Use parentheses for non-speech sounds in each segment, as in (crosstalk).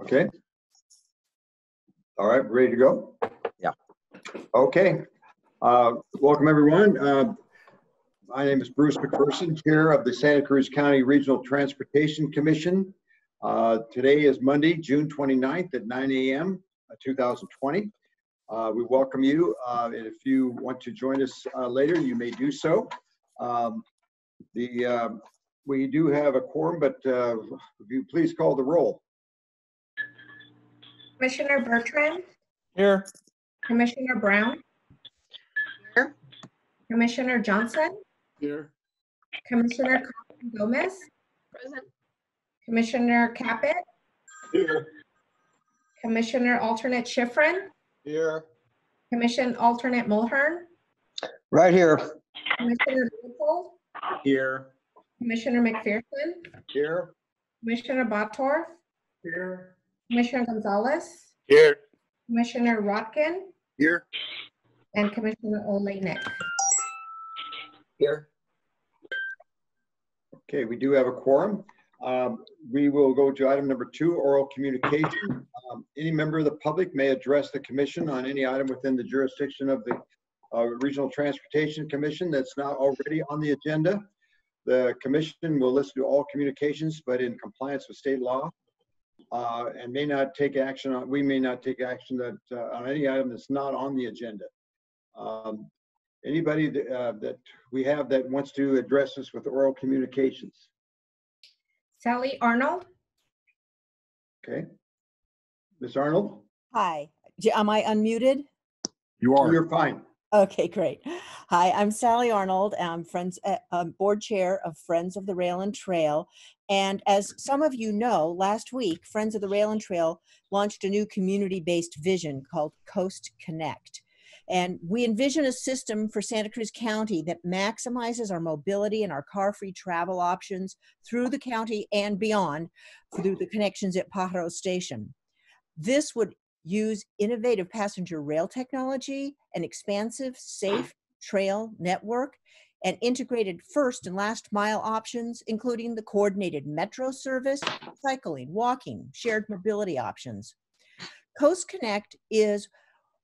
Okay. All right, ready to go? Yeah. Okay. Uh, Welcome, everyone. Uh, My name is Bruce McPherson, Chair of the Santa Cruz County Regional Transportation Commission. Uh, Today is Monday, June 29th at 9 a.m., uh, 2020. Uh, We welcome you, uh, and if you want to join us uh, later, you may do so. Um, The, uh, we do have a quorum, but uh, if you please call the roll. Commissioner Bertrand, Here. Commissioner Brown. Here. Commissioner Johnson, Here. Commissioner Gomez, Present. Commissioner Caput, Here. Commissioner alternate Schiffrin, Here. Commission alternate Mulhern, Right here. Commissioner Leopold, Here. Commissioner McPherson, Here. Commissioner Bator, Here. Commissioner Gonzalez, Here. Commissioner Rotkin, Here. and Commissioner Olenek. Here. Okay, we do have a quorum. Um, We will go to item number two, oral communication. Um, Any member of the public may address the commission on any item within the jurisdiction of the uh, Regional Transportation Commission that's not already on the agenda. The commission will listen to all communications, but in compliance with state law, uh, and may not take action on, we may not take action that, uh, on any item that's not on the agenda. Um, Anybody that, uh, that we have that wants to address us with oral communications? Sally Arnold, Okay. Ms. Arnold? Hi, am I unmuted? You are. You're fine. Okay, great. Hi, I'm Sally Arnold. I'm friends, uh, um, board chair of Friends of the Rail and Trail. And as some of you know, last week, Friends of the Rail and Trail launched a new community-based vision called Coast Connect. And we envision a system for Santa Cruz County that maximizes our mobility and our car-free travel options through the county and beyond through the connections at Pajaro Station. This would use innovative passenger rail technology, an expansive, safe trail network, and integrated first and last mile options, including the coordinated metro service, cycling, walking, shared mobility options. Coast Connect is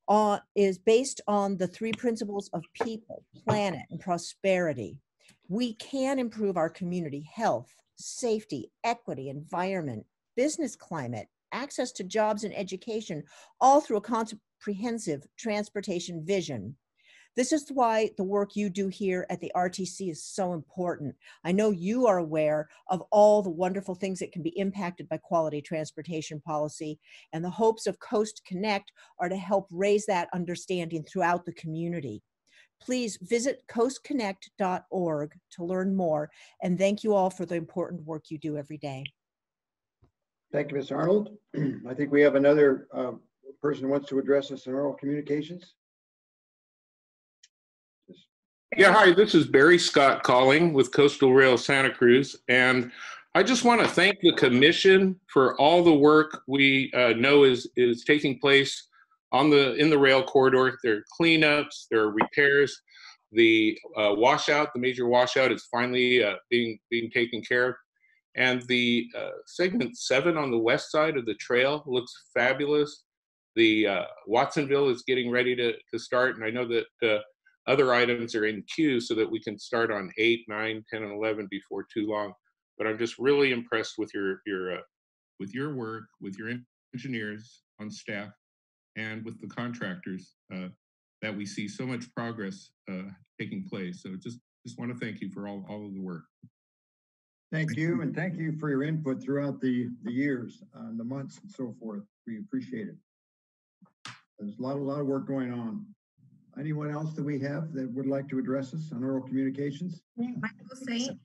on, is based on the three principles of people, planet, and prosperity. We can improve our community health, safety, equity, environment, business climate, access to jobs and education, all through a comprehensive transportation vision. This is why the work you do here at the RTC is so important. I know you are aware of all the wonderful things that can be impacted by quality transportation policy, and the hopes of Coast Connect are to help raise that understanding throughout the community. Please visit coastconnect.org to learn more, and thank you all for the important work you do every day. Thank you, Ms. Arnold. (clears throat) I think we have another uh, person who wants to address us in oral communications. Yeah, hi, this is Barry Scott calling with Coastal Rail Santa Cruz. And I just want to thank the commission for all the work we uh, know is, is taking place on the, in the rail corridor. There are cleanups, there are repairs. The uh, washout, the major washout is finally uh, being, being taken care of. And the uh, segment seven on the west side of the trail looks fabulous. The uh, Watsonville is getting ready to, to start. And I know that uh, other items are in queue so that we can start on 8, 9, 10, and 11 before too long. But I'm just really impressed with your your uh, with your work, with your engineers on staff, and with the contractors uh, that we see so much progress uh, taking place. So just just want to thank you for all all of the work. Thank you, and thank you for your input throughout the, the years, uh, the months and so forth. We appreciate it. There's a lot, a lot of work going on. Anyone else that we have that would like to address us on oral communications? Michael Saint,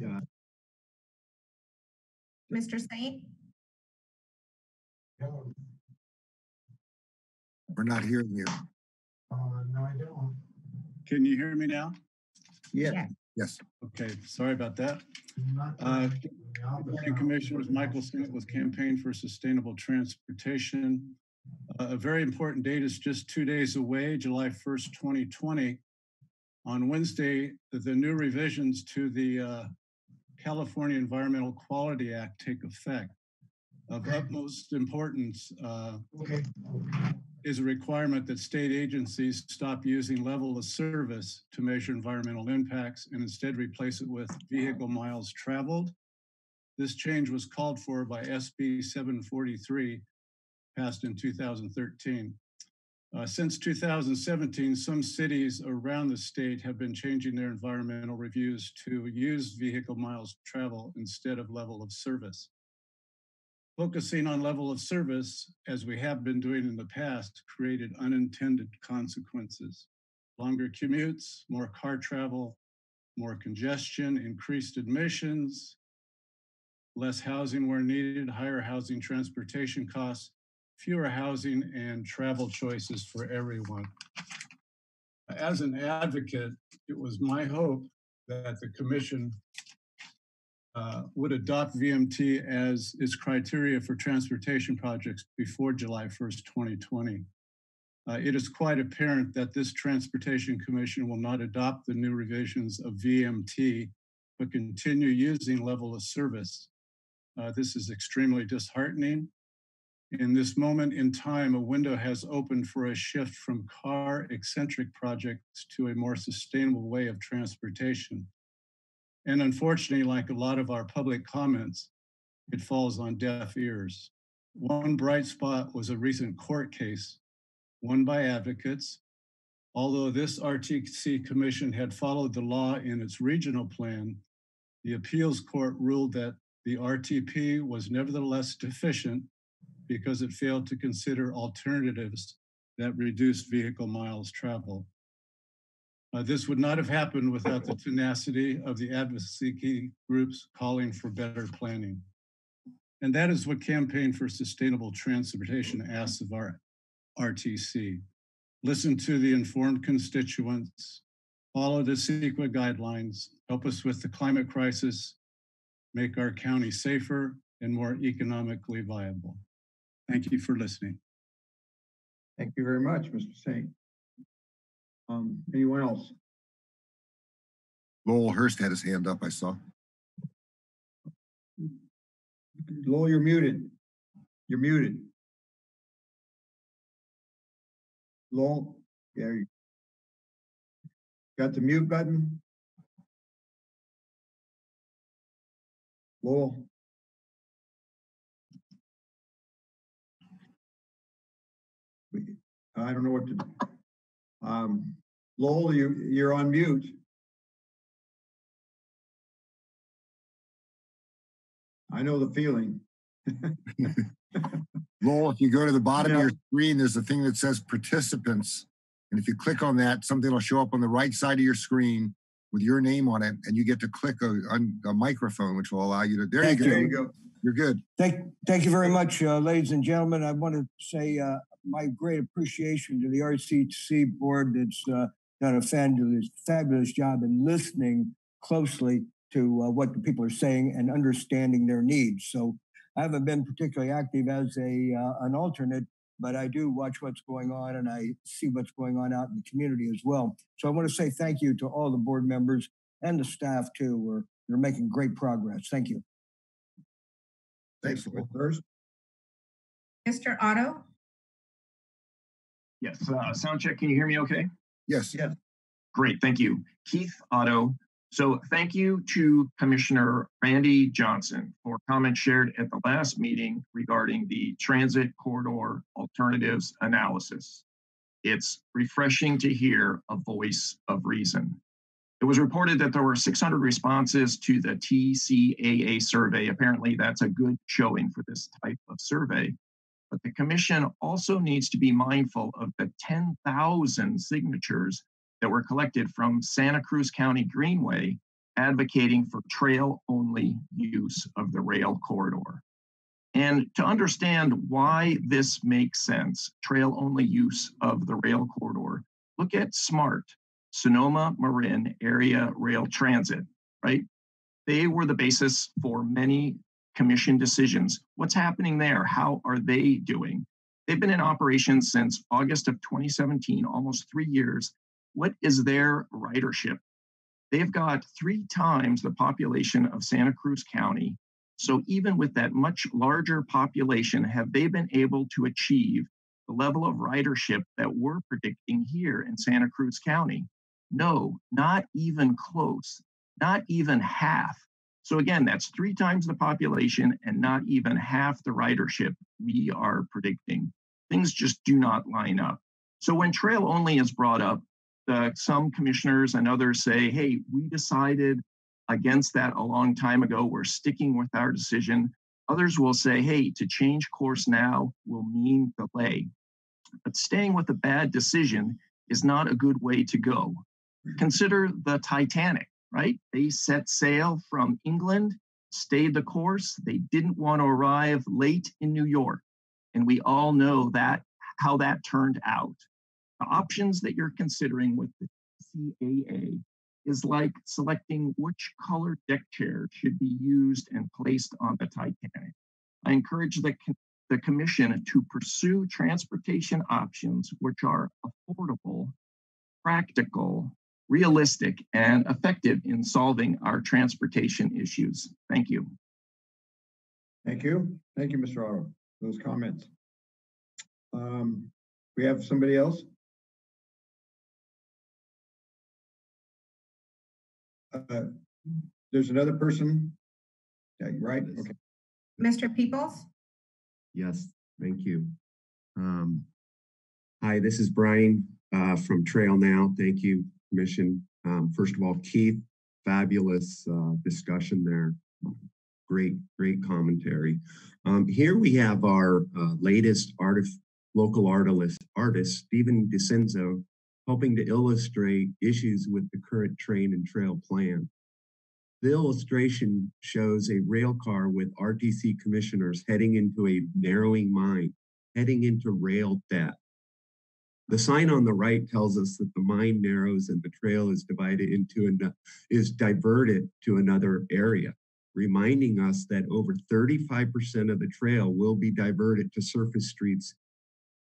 Yeah. Mr. Saint, We're not hearing you. Uh, no, I don't. Can you hear me now? Yeah, Yeah. Yes. Okay, sorry about that. Uh, Good morning, Commissioners. Michael Smith with Campaign for Sustainable Transportation. Uh, A very important date is just two days away, July 1st, 2020. On Wednesday, the- the new revisions to the uh, California Environmental Quality Act take effect. Of utmost importance uh, is a requirement that state agencies stop using level of service to measure environmental impacts and instead replace it with vehicle miles traveled. This change was called for by SB 743, passed in 2013. Uh, since 2017, some cities around the state have been changing their environmental reviews to use vehicle miles travel instead of level of service. Focusing on level of service, as we have been doing in the past, created unintended consequences. Longer commutes, more car travel, more congestion, increased admissions, less housing where needed, higher housing transportation costs, fewer housing and travel choices for everyone. As an advocate, it was my hope that the commission uh, would adopt VMT as its criteria for transportation projects before July 1st, 2020. Uh, it is quite apparent that this Transportation Commission will not adopt the new revisions of VMT, but continue using level of service. Uh, this is extremely disheartening. In this moment in time, a window has opened for a shift from car eccentric projects to a more sustainable way of transportation. And unfortunately, like a lot of our public comments, it falls on deaf ears. One bright spot was a recent court case won by advocates. Although this RTC commission had followed the law in its regional plan, the appeals court ruled that the RTP was nevertheless deficient because it failed to consider alternatives that reduced vehicle miles traveled. Uh, this would not have happened without the tenacity of the advocacy groups calling for better planning. And that is what Campaign for Sustainable Transportation asks of our RTC. Listen to the informed constituents, follow the CEQA guidelines, help us with the climate crisis, make our county safer and more economically viable. Thank you for listening. Thank you very much, Mr. Saint. Um, anyone else? Lowell Hurst had his hand up, I saw. Lowell, you're muted. You're muted. Lowell, yeah. you- Got the mute button? Lowell? I don't know what to, um, Lowell, you, you're on mute. I know the feeling. (laughs) Lowell, if you go to the bottom of your screen, there's a thing that says participants. And if you click on that, something will show up on the right side of your screen with your name on it, and you get to click a, a microphone, which will allow you to, there you Thank go. There you go. You're good. Thank, thank you very much, uh, ladies and gentlemen. I want to say uh, my great appreciation to the RCC board that's uh, done a fabulous, fabulous job in listening closely to uh, what the people are saying and understanding their needs. So I haven't been particularly active as a uh, an alternate, but I do watch what's going on and I see what's going on out in the community as well. So I want to say thank you to all the board members and the staff too. We're, you're making great progress. Thank you. Thanks, Mr. Lowell. Mr. Otto? Yes, uh, sound check. Can you hear me okay? Yes. Yes. Great, thank you. Keith Otto. So thank you to Commissioner Randy Johnson for comments shared at the last meeting regarding the transit corridor alternatives analysis. It's refreshing to hear a voice of reason. It was reported that there were 600 responses to the TCAA survey. Apparently, that's a good showing for this type of survey. But the commission also needs to be mindful of the 10,000 signatures that were collected from Santa Cruz County Greenway advocating for trail only use of the rail corridor. And to understand why this makes sense, trail only use of the rail corridor, look at SMART, Sonoma Marin Area Rail Transit, right? They were the basis for many commission decisions. What's happening there? How are they doing? They've been in operation since August of 2017, almost three years. What is their ridership? They've got three times the population of Santa Cruz County. So even with that much larger population, have they been able to achieve the level of ridership that we're predicting here in Santa Cruz County? No, not even close, not even half. So again, that's three times the population and not even half the ridership we are predicting. Things just do not line up. So when trail only is brought up, uh, some commissioners and others say, hey, we decided against that a long time ago. We're sticking with our decision. Others will say, hey, to change course now will mean delay. But staying with a bad decision is not a good way to go. Consider the Titanic, right? They set sail from England, stayed the course. They didn't want to arrive late in New York. And we all know that how that turned out. The options that you're considering with the CAA is like selecting which color deck chair should be used and placed on the Titanic. I encourage the, the Commission to pursue transportation options which are affordable, practical, realistic, and effective in solving our transportation issues. Thank you. Thank you. Thank you, Mr. Otto, those comments. Um, we have somebody else? Uh, There's another person? Yeah, you right? Okay. Mr. Peoples? Yes, thank you. Um, hi, this is Brian uh, from Trail Now. Thank you, Commission. Um, first of all, Keith, fabulous uh, discussion there. Great, great commentary. Um, here we have our uh, latest artist, local artist, artist Stephen DeCenzo, helping to illustrate issues with the current train and trail plan. The illustration shows a rail car with RTC commissioners heading into a narrowing mine, heading into rail debt. The sign on the right tells us that the mine narrows and the trail is divided into an, is diverted to another area, reminding us that over 35% of the trail will be diverted to surface streets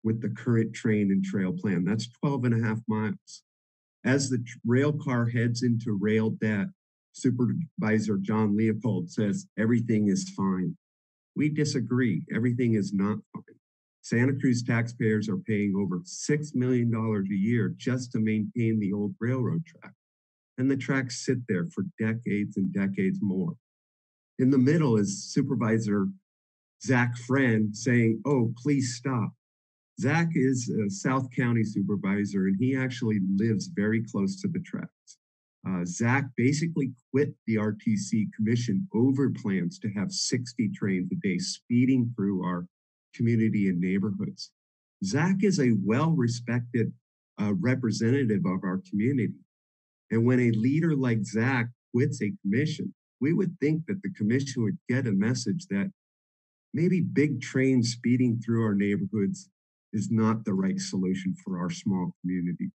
with the current train and trail plan. That's 12 and a half miles. As the rail car heads into rail debt, Supervisor John Leopold says everything is fine. We disagree. Everything is not fine. Santa Cruz taxpayers are paying over $6 million a year just to maintain the old railroad track. And the tracks sit there for decades and decades more. In the middle is Supervisor Zach Friend saying, oh, please stop. Zach is a South County supervisor and he actually lives very close to the tracks. Uh, Zach basically quit the RTC commission over plans to have 60 trains a day speeding through our community and neighborhoods. Zach is a well-respected uh, representative of our community. And when a leader like Zach quits a commission, we would think that the commission would get a message that maybe big trains speeding through our neighborhoods is not the right solution for our small community.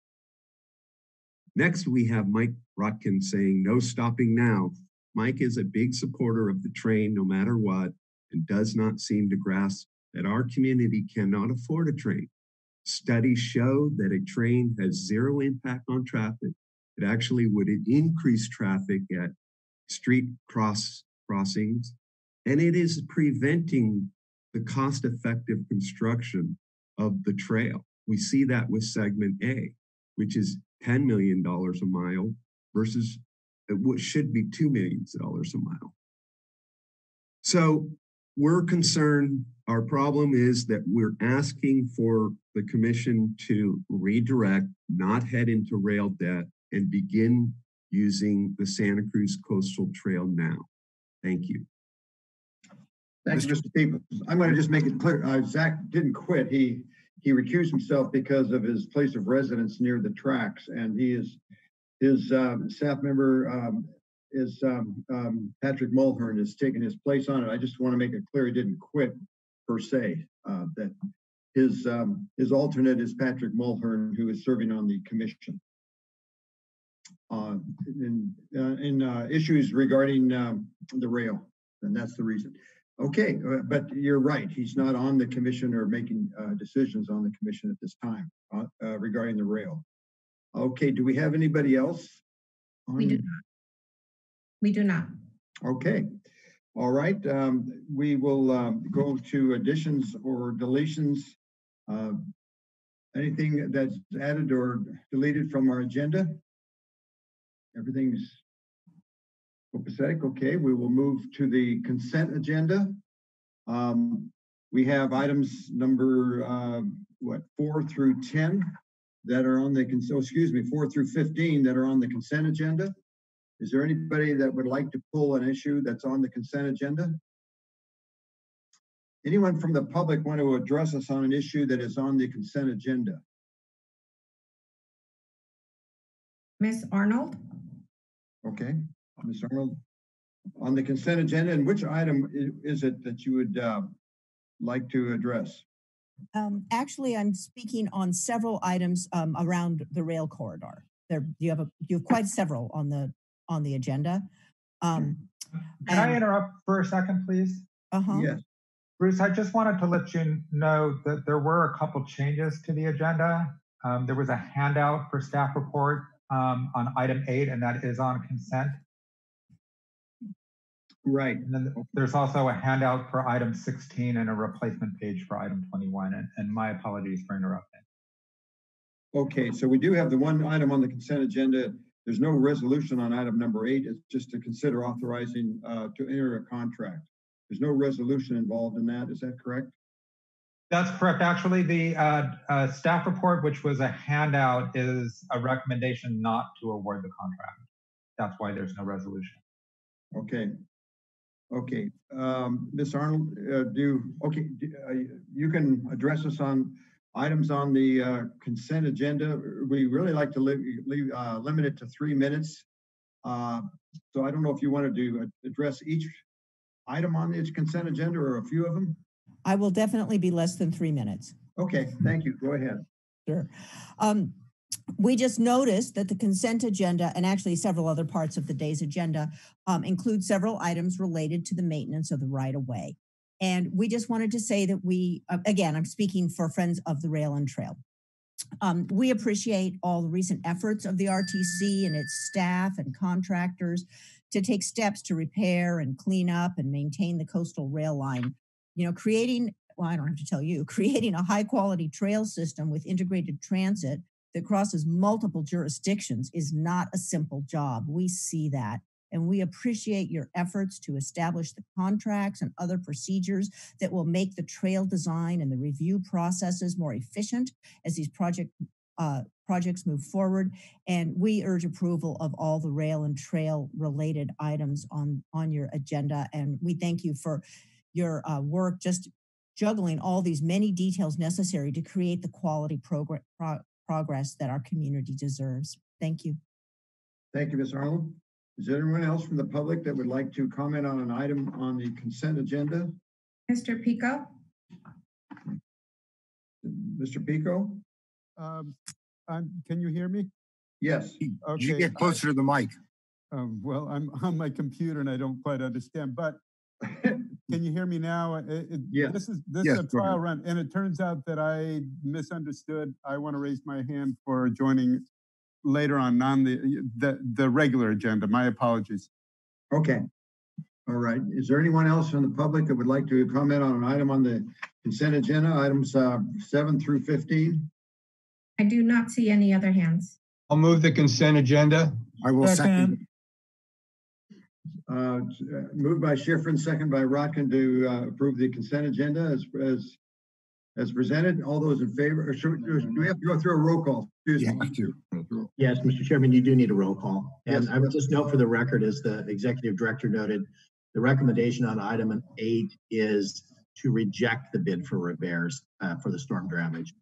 Next, we have Mike Rotkin saying, no stopping now. Mike is a big supporter of the train no matter what and does not seem to grasp that our community cannot afford a train. Studies show that a train has zero impact on traffic. It actually would increase traffic at street cross crossings, and it is preventing the cost-effective construction of the trail. We see that with segment A, which is $10 million a mile versus uh, what should be $2 million a mile. So we're concerned, our problem is that we're asking for the commission to redirect, not head into rail debt and begin using the Santa Cruz Coastal Trail now. Thank you. Thank you, Mr. Peoples. I'm going to just make it clear, uh, Zach didn't quit. He, he recused himself because of his place of residence near the tracks and he is, his um, staff member um, is um, um, Patrick Mulhern has taken his place on it. I just want to make it clear he didn't quit per se, uh, that his, um, his alternate is Patrick Mulhern, who is serving on the commission. Uh, in uh, in uh, issues regarding um, the rail, and that's the reason. Okay, uh, but you're right. He's not on the commission or making uh, decisions on the commission at this time regarding the rail. Okay, do we have anybody else? We do. We do not. Okay, all right, um, we will, um, go to additions or deletions. Uh, Anything that's added or deleted from our agenda? Everything's copacetic, okay, we will move to the consent agenda. Um, we have items number, uh, what, four through ten that are on the, oh, excuse me, four through fifteen that are on the consent agenda. Is there anybody that would like to pull an issue that's on the consent agenda? Anyone from the public want to address us on an issue that is on the consent agenda? Ms. Arnold? Okay, Ms. Arnold, on the consent agenda, and which item is it that you would uh, like to address? Um, actually, I'm speaking on several items um, around the rail corridor. There, you have a, you have quite several on the, on the agenda. Um, Can I interrupt for a second, please? uh-huh. Yes, Bruce, I just wanted to let you know that there were a couple changes to the agenda. Um, there was a handout for staff report um, on item eight, and that is on consent. right. And then there's also a handout for item 16 and a replacement page for item 21. And, and my apologies for interrupting. Okay, so we do have the one item on the consent agenda. There's no resolution on item number eight. It's just to consider authorizing uh, to enter a contract. There's no resolution involved in that. Is that correct? That's correct. Actually, the uh, uh, staff report, which was a handout, is a recommendation not to award the contract. That's why there's no resolution. Okay. Okay, um, Ms. Arnold, uh, do, okay, d- uh, you can address us on items on the, uh, consent agenda. We really like to leave, leave, uh, limit it to three minutes. Uh, so I don't know if you wanted to address each item on the consent agenda or a few of them? I will definitely be less than three minutes. Okay, thank you. Go ahead. Sure. Um, we just noticed that the consent agenda and actually several other parts of the day's agenda um, include several items related to the maintenance of the right of way. And we just wanted to say that we, uh, again, I'm speaking for Friends of the Rail and Trail. Um, we appreciate all the recent efforts of the RTC and its staff and contractors to take steps to repair and clean up and maintain the coastal rail line. You know, creating, well, I don't have to tell you, (laughs) creating a high quality trail system with integrated transit that crosses multiple jurisdictions is not a simple job. We see that. And we appreciate your efforts to establish the contracts and other procedures that will make the trail design and the review processes more efficient as these project uh, projects move forward. And we urge approval of all the rail and trail related items on on your agenda. And we thank you for your uh, work just juggling all these many details necessary to create the quality pro- progress that our community deserves. Thank you. Thank you, Ms. Arnold. Is there anyone else from the public that would like to comment on an item on the consent agenda? Mr. Pico? Mr. Pico? Um, I'm, can you hear me? Yes. Okay. You get closer to the mic. Um, well, I'm (laughs) on my computer and I don't quite understand, but (laughs) can you hear me now? It- it- Yes. This is, this Yes, is a trial run and it turns out that I misunderstood. I want to raise my hand for joining later on, on the, the, the regular agenda. My apologies. Okay. All right. Is there anyone else from the public that would like to comment on an item on the consent agenda, items uh, seven through 15? I do not see any other hands. I'll move the consent agenda. I will second. Uh, Moved by Schiffrin, second by Rotkin to uh, approve the consent agenda as, as, as presented. All those in favor, or should, do we have to go through a roll call? Excuse You me. have to. Yes, Mr. Chairman, you do need a roll call. And Yes. I would just note for the record, as the executive director noted, the recommendation on item eight is to reject the bid for repairs uh, for the storm damage,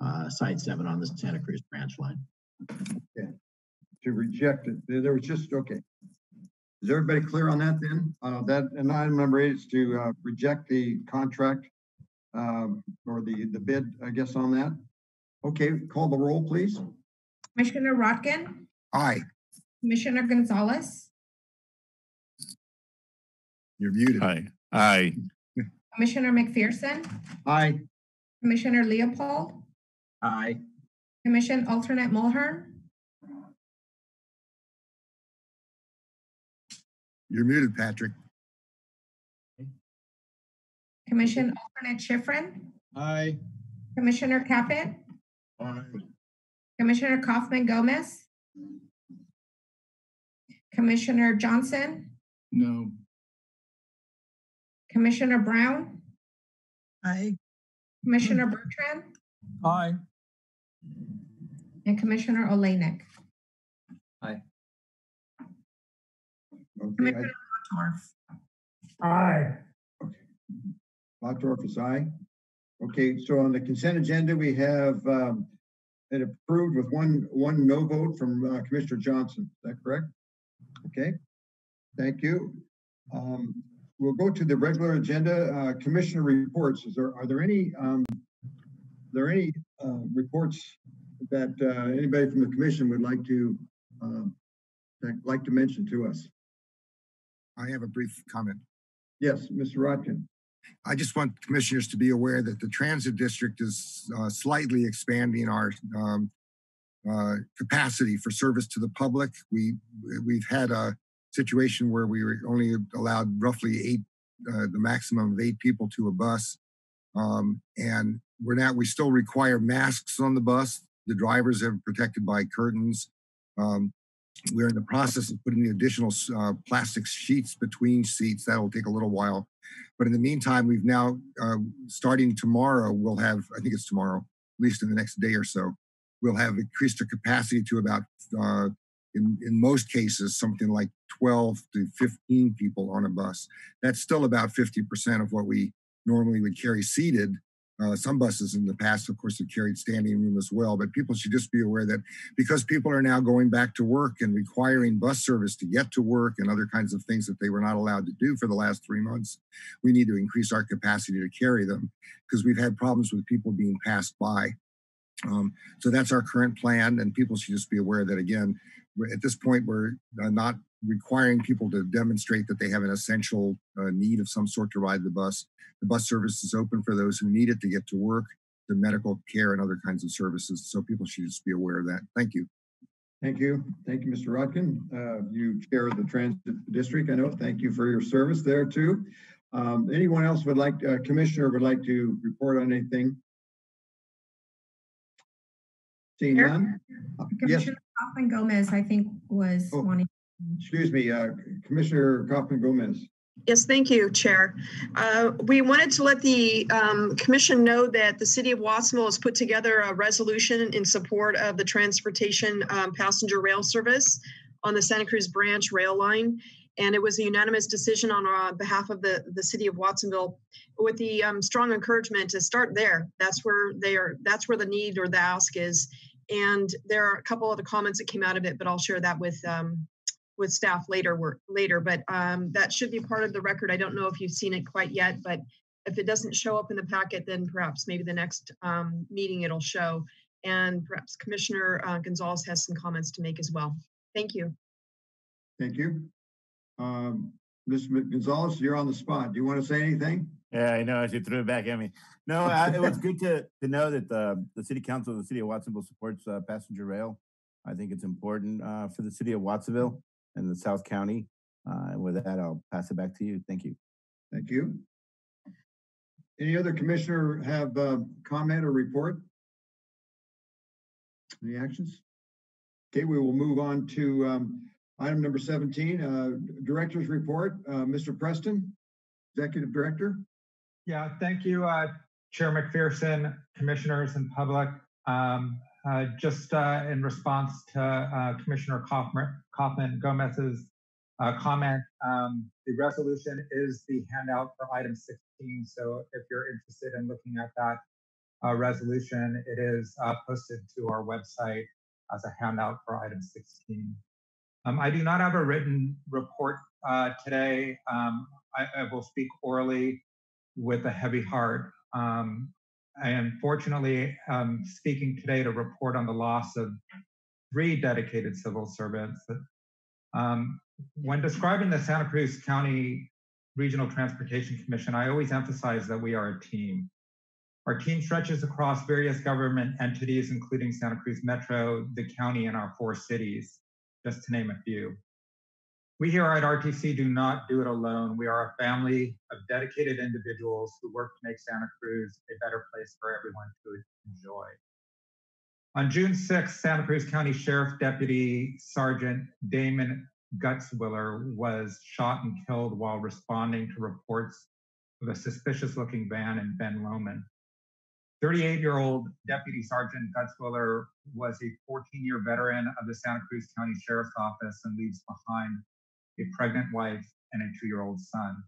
uh, site seven on the Santa Cruz branch line. To reject it. There there was just, okay. Is everybody clear on that then? Uh, That, and item number eight is to uh, reject the contract um, or the, the bid, I guess, on that. Okay, call the roll, please. Commissioner Rotkin? Aye, Commissioner Gonzalez? you're muted. Aye. Aye. Commissioner McPherson? Aye. Commissioner Leopold? Aye. Commission Alternate Mulhern? You're muted, Patrick. Commission alternate Schiffrin, Aye. Commissioner Caput, Aye. Commissioner Coffman-Gomez, Commissioner Johnson, No. Commissioner Brown, Aye. Commissioner Bertrand, Aye. and Commissioner Olenek. Okay, I- Commissioner Latorre. Aye. Bottorff is aye. Okay, so on the consent agenda, we have um, it approved with one, one no vote from uh, Commissioner Johnson. Is that correct? Okay, thank you. Um, We'll go to the regular agenda, uh, Commissioner reports. Is there, are there any, um, there any uh, reports that uh, anybody from the commission would like to, um, like to mention to us? I have a brief comment. Yes, Mr. Rotkin. I just want commissioners to be aware that the transit district is uh, slightly expanding our um, uh, capacity for service to the public. We we've had a situation where we were only allowed roughly eight, uh, the maximum of eight people to a bus, um, and we're now we still require masks on the bus. The drivers are protected by curtains. Um, we're in the process of putting the additional uh, plastic sheets between seats. That will take a little while. But in the meantime, we've now, uh, starting tomorrow, we'll have, I think it's tomorrow, at least in the next day or so, we'll have increased our capacity to about, uh, in, in most cases, something like 12 to 15 people on a bus. That's still about 50% of what we normally would carry seated. Uh, some buses in the past, of course, have carried standing room as well, but people should just be aware that because people are now going back to work and requiring bus service to get to work and other kinds of things that they were not allowed to do for the last three months, we need to increase our capacity to carry them because we've had problems with people being passed by. Um, so that's our current plan, and people should just be aware that again, at this point, we're uh, not requiring people to demonstrate that they have an essential uh, need of some sort to ride the bus. The bus service is open for those who need it to get to work, to medical care, and other kinds of services. So people should just be aware of that. Thank you. Thank you. Thank you, Mr. Rotkin. Uh, You chair the transit district, I know. Thank you for your service there too. Um, Anyone else would like, uh, Commissioner would like to report on anything? Seeing none? Uh, Yes, Commissioner Coffman-Gomez, I think, was Oh. wanting. Excuse me, uh, Commissioner Coffman-Gomez. Yes, thank you, Chair. Uh, We wanted to let the um, commission know that the city of Watsonville has put together a resolution in support of the transportation um, passenger rail service on the Santa Cruz Branch Rail Line. And it was a unanimous decision on uh, behalf of the, the city of Watsonville with the um, strong encouragement to start there. That's where they are, that's where the need or the ask is. And there are a couple of the comments that came out of it, but I'll share that with um, with staff later work later, but um, that should be part of the record. I don't know if you've seen it quite yet, but if it doesn't show up in the packet, then perhaps maybe the next um, meeting it'll show. And perhaps Commissioner uh, Gonzalez has some comments to make as well. Thank you. Thank you. Um, Ms. Gonzalez, you're on the spot. Do you want to say anything? Yeah, I know. She threw it back at me. No, uh, it was good to, to know that the, the city council of the city of Watsonville supports uh, passenger rail. I think it's important uh, for the city of Watsonville and the South County. Uh, and with that, I'll pass it back to you. Thank you. Thank you. Any other commissioner have uh comment or report? Any actions? Okay, we will move on to um, item number 17, uh, Director's Report. Uh, Mr. Preston, Executive Director. Yeah, thank you, uh, Chair McPherson, commissioners and public. Um, uh, just uh, in response to uh, Commissioner Coffman, Kaufman Gomez's uh, comment, um, the resolution is the handout for item 16. So if you're interested in looking at that uh, resolution, it is posted to our website as a handout for item 16. Um, I do not have a written report today. Um, I, I will speak orally with a heavy heart. I am fortunately um, speaking today to report on the loss of three dedicated civil servants. Um, when describing the Santa Cruz County Regional Transportation Commission, I always emphasize that we are a team. Our team stretches across various government entities, including Santa Cruz Metro, the county, and our four cities, just to name a few. We here at RTC do not do it alone. We are a family of dedicated individuals who work to make Santa Cruz a better place for everyone to enjoy. On June 6th, Santa Cruz County Sheriff Deputy Sergeant Damon Gutzwiller was shot and killed while responding to reports of a suspicious looking van in Ben Lomond. 38 year old Deputy Sergeant Gutzwiller was a 14 year veteran of the Santa Cruz County Sheriff's Office and leaves behind a pregnant wife and a two year old son.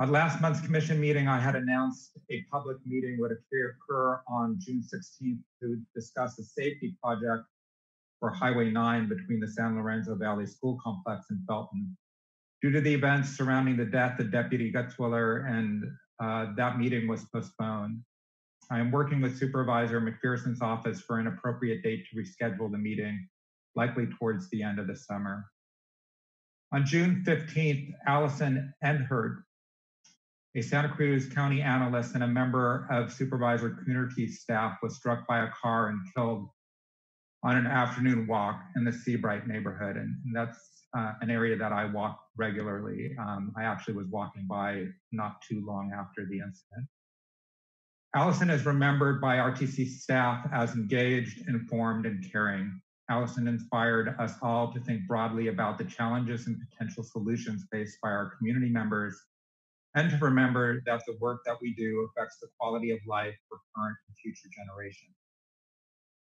At last month's commission meeting, I had announced a public meeting would occur on June 16th to discuss a safety project for Highway 9 between the San Lorenzo Valley School Complex and Felton. Due to the events surrounding the death of Deputy Gutzwiller and uh, that meeting was postponed. I am working with Supervisor McPherson's office for an appropriate date to reschedule the meeting, likely towards the end of the summer. On June 15th, Allison Endert, a Santa Cruz County analyst and a member of Supervisor Coonerty's staff, was struck by a car and killed on an afternoon walk in the Seabright neighborhood. And that's uh, an area that I walk regularly. Um, I actually was walking by not too long after the incident. Allison is remembered by RTC staff as engaged, informed, and caring. Allison inspired us all to think broadly about the challenges and potential solutions faced by our community members, and to remember that the work that we do affects the quality of life for current and future generations.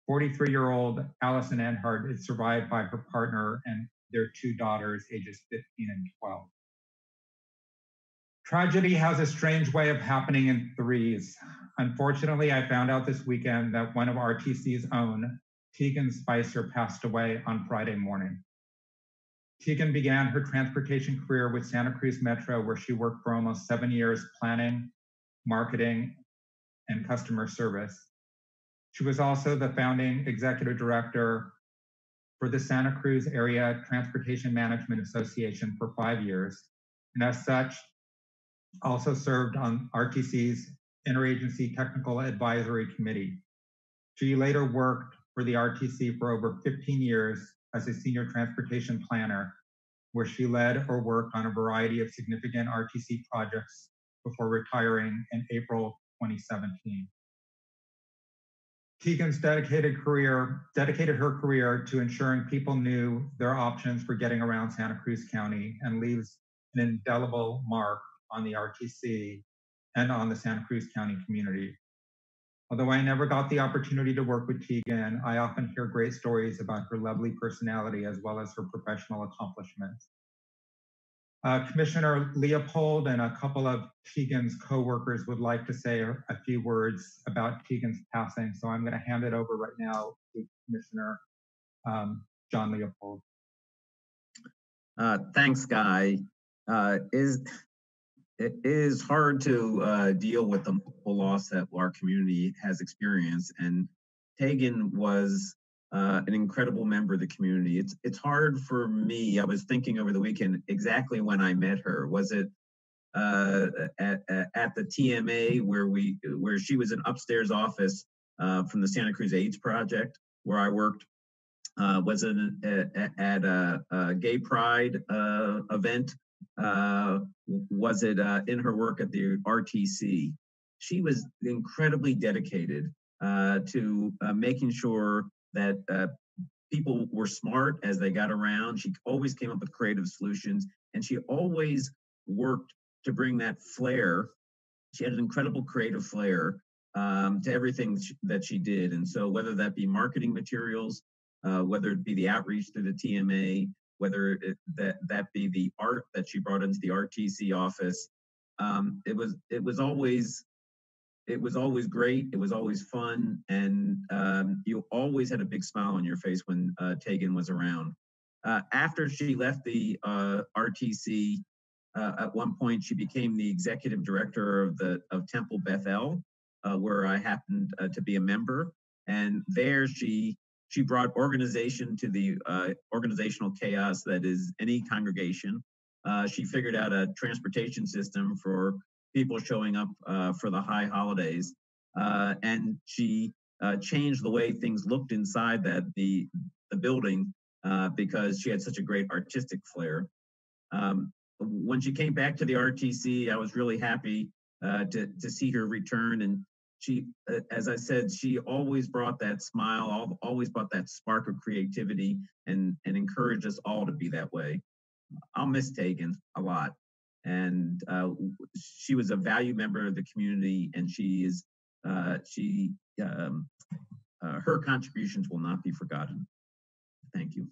43 year old Allison Endert is survived by her partner and their two daughters, ages 15 and 12. Tragedy has a strange way of happening in threes. Unfortunately, I found out this weekend that one of RTC's own, Tegan Speiser, passed away on Friday morning. Tegan began her transportation career with Santa Cruz Metro, where she worked for almost seven years planning, marketing, and customer service. She was also the founding executive director for the Santa Cruz Area Transportation Management Association for five years, and as such, also served on RTC's Interagency Technical Advisory Committee. She later worked for the RTC for over 15 years as a senior transportation planner, where she led or worked on a variety of significant RTC projects before retiring in April 2017. Tegan's dedicated career dedicated her career to ensuring people knew their options for getting around Santa Cruz County and leaves an indelible mark on the RTC and on the Santa Cruz County community. Although I never got the opportunity to work with Tegan, I often hear great stories about her lovely personality as well as her professional accomplishments. Uh, Commissioner Leopold and a couple of Tegan's co-workers would like to say a, few words about Tegan's passing. So I'm going to hand it over right now to Commissioner um, John Leopold. Uh, thanks, Guy. Uh, is it is hard to uh, deal with the multiple loss that our community has experienced, and Tegan was uh, an incredible member of the community. It's it's hard for me. I was thinking over the weekend exactly when I met her. Was it uh, at, at the TMA where we where she was an upstairs office uh, from the Santa Cruz AIDS Project where I worked? Uh, was it at, at a, a, gay pride uh, event? Uh, was it in her work at the RTC? She was incredibly dedicated to making sure that uh, people were smart as they got around. She always came up with creative solutions, and she always worked to bring that flair. She had an incredible creative flair um, to everything that she did. And so, whether that be marketing materials, uh, whether it be the outreach through the TMA, whether it, that that be the art that she brought into the RTC office, um, it was it was always it was always great. It was always fun, and um, you always had a big smile on your face when uh, Tegan was around. Uh, after she left the uh, RTC, uh, at one point she became the executive director of the of Temple Beth El, uh, where I happened uh, to be a member. And there she she brought organization to the organizational chaos that is any congregation. she figured out a transportation system for people showing up uh, for the high holidays. Uh, and she uh, changed the way things looked inside that the the building uh, because she had such a great artistic flair. Um, when she came back to the RTC, I was really happy uh, to to see her return. And she, uh, as I said, she always brought that smile, always brought that spark of creativity, and and encouraged us all to be that way. I'll miss Tegan a lot, and uh, she was a value member of the community, and she is uh, she um, uh, her contributions will not be forgotten. Thank you.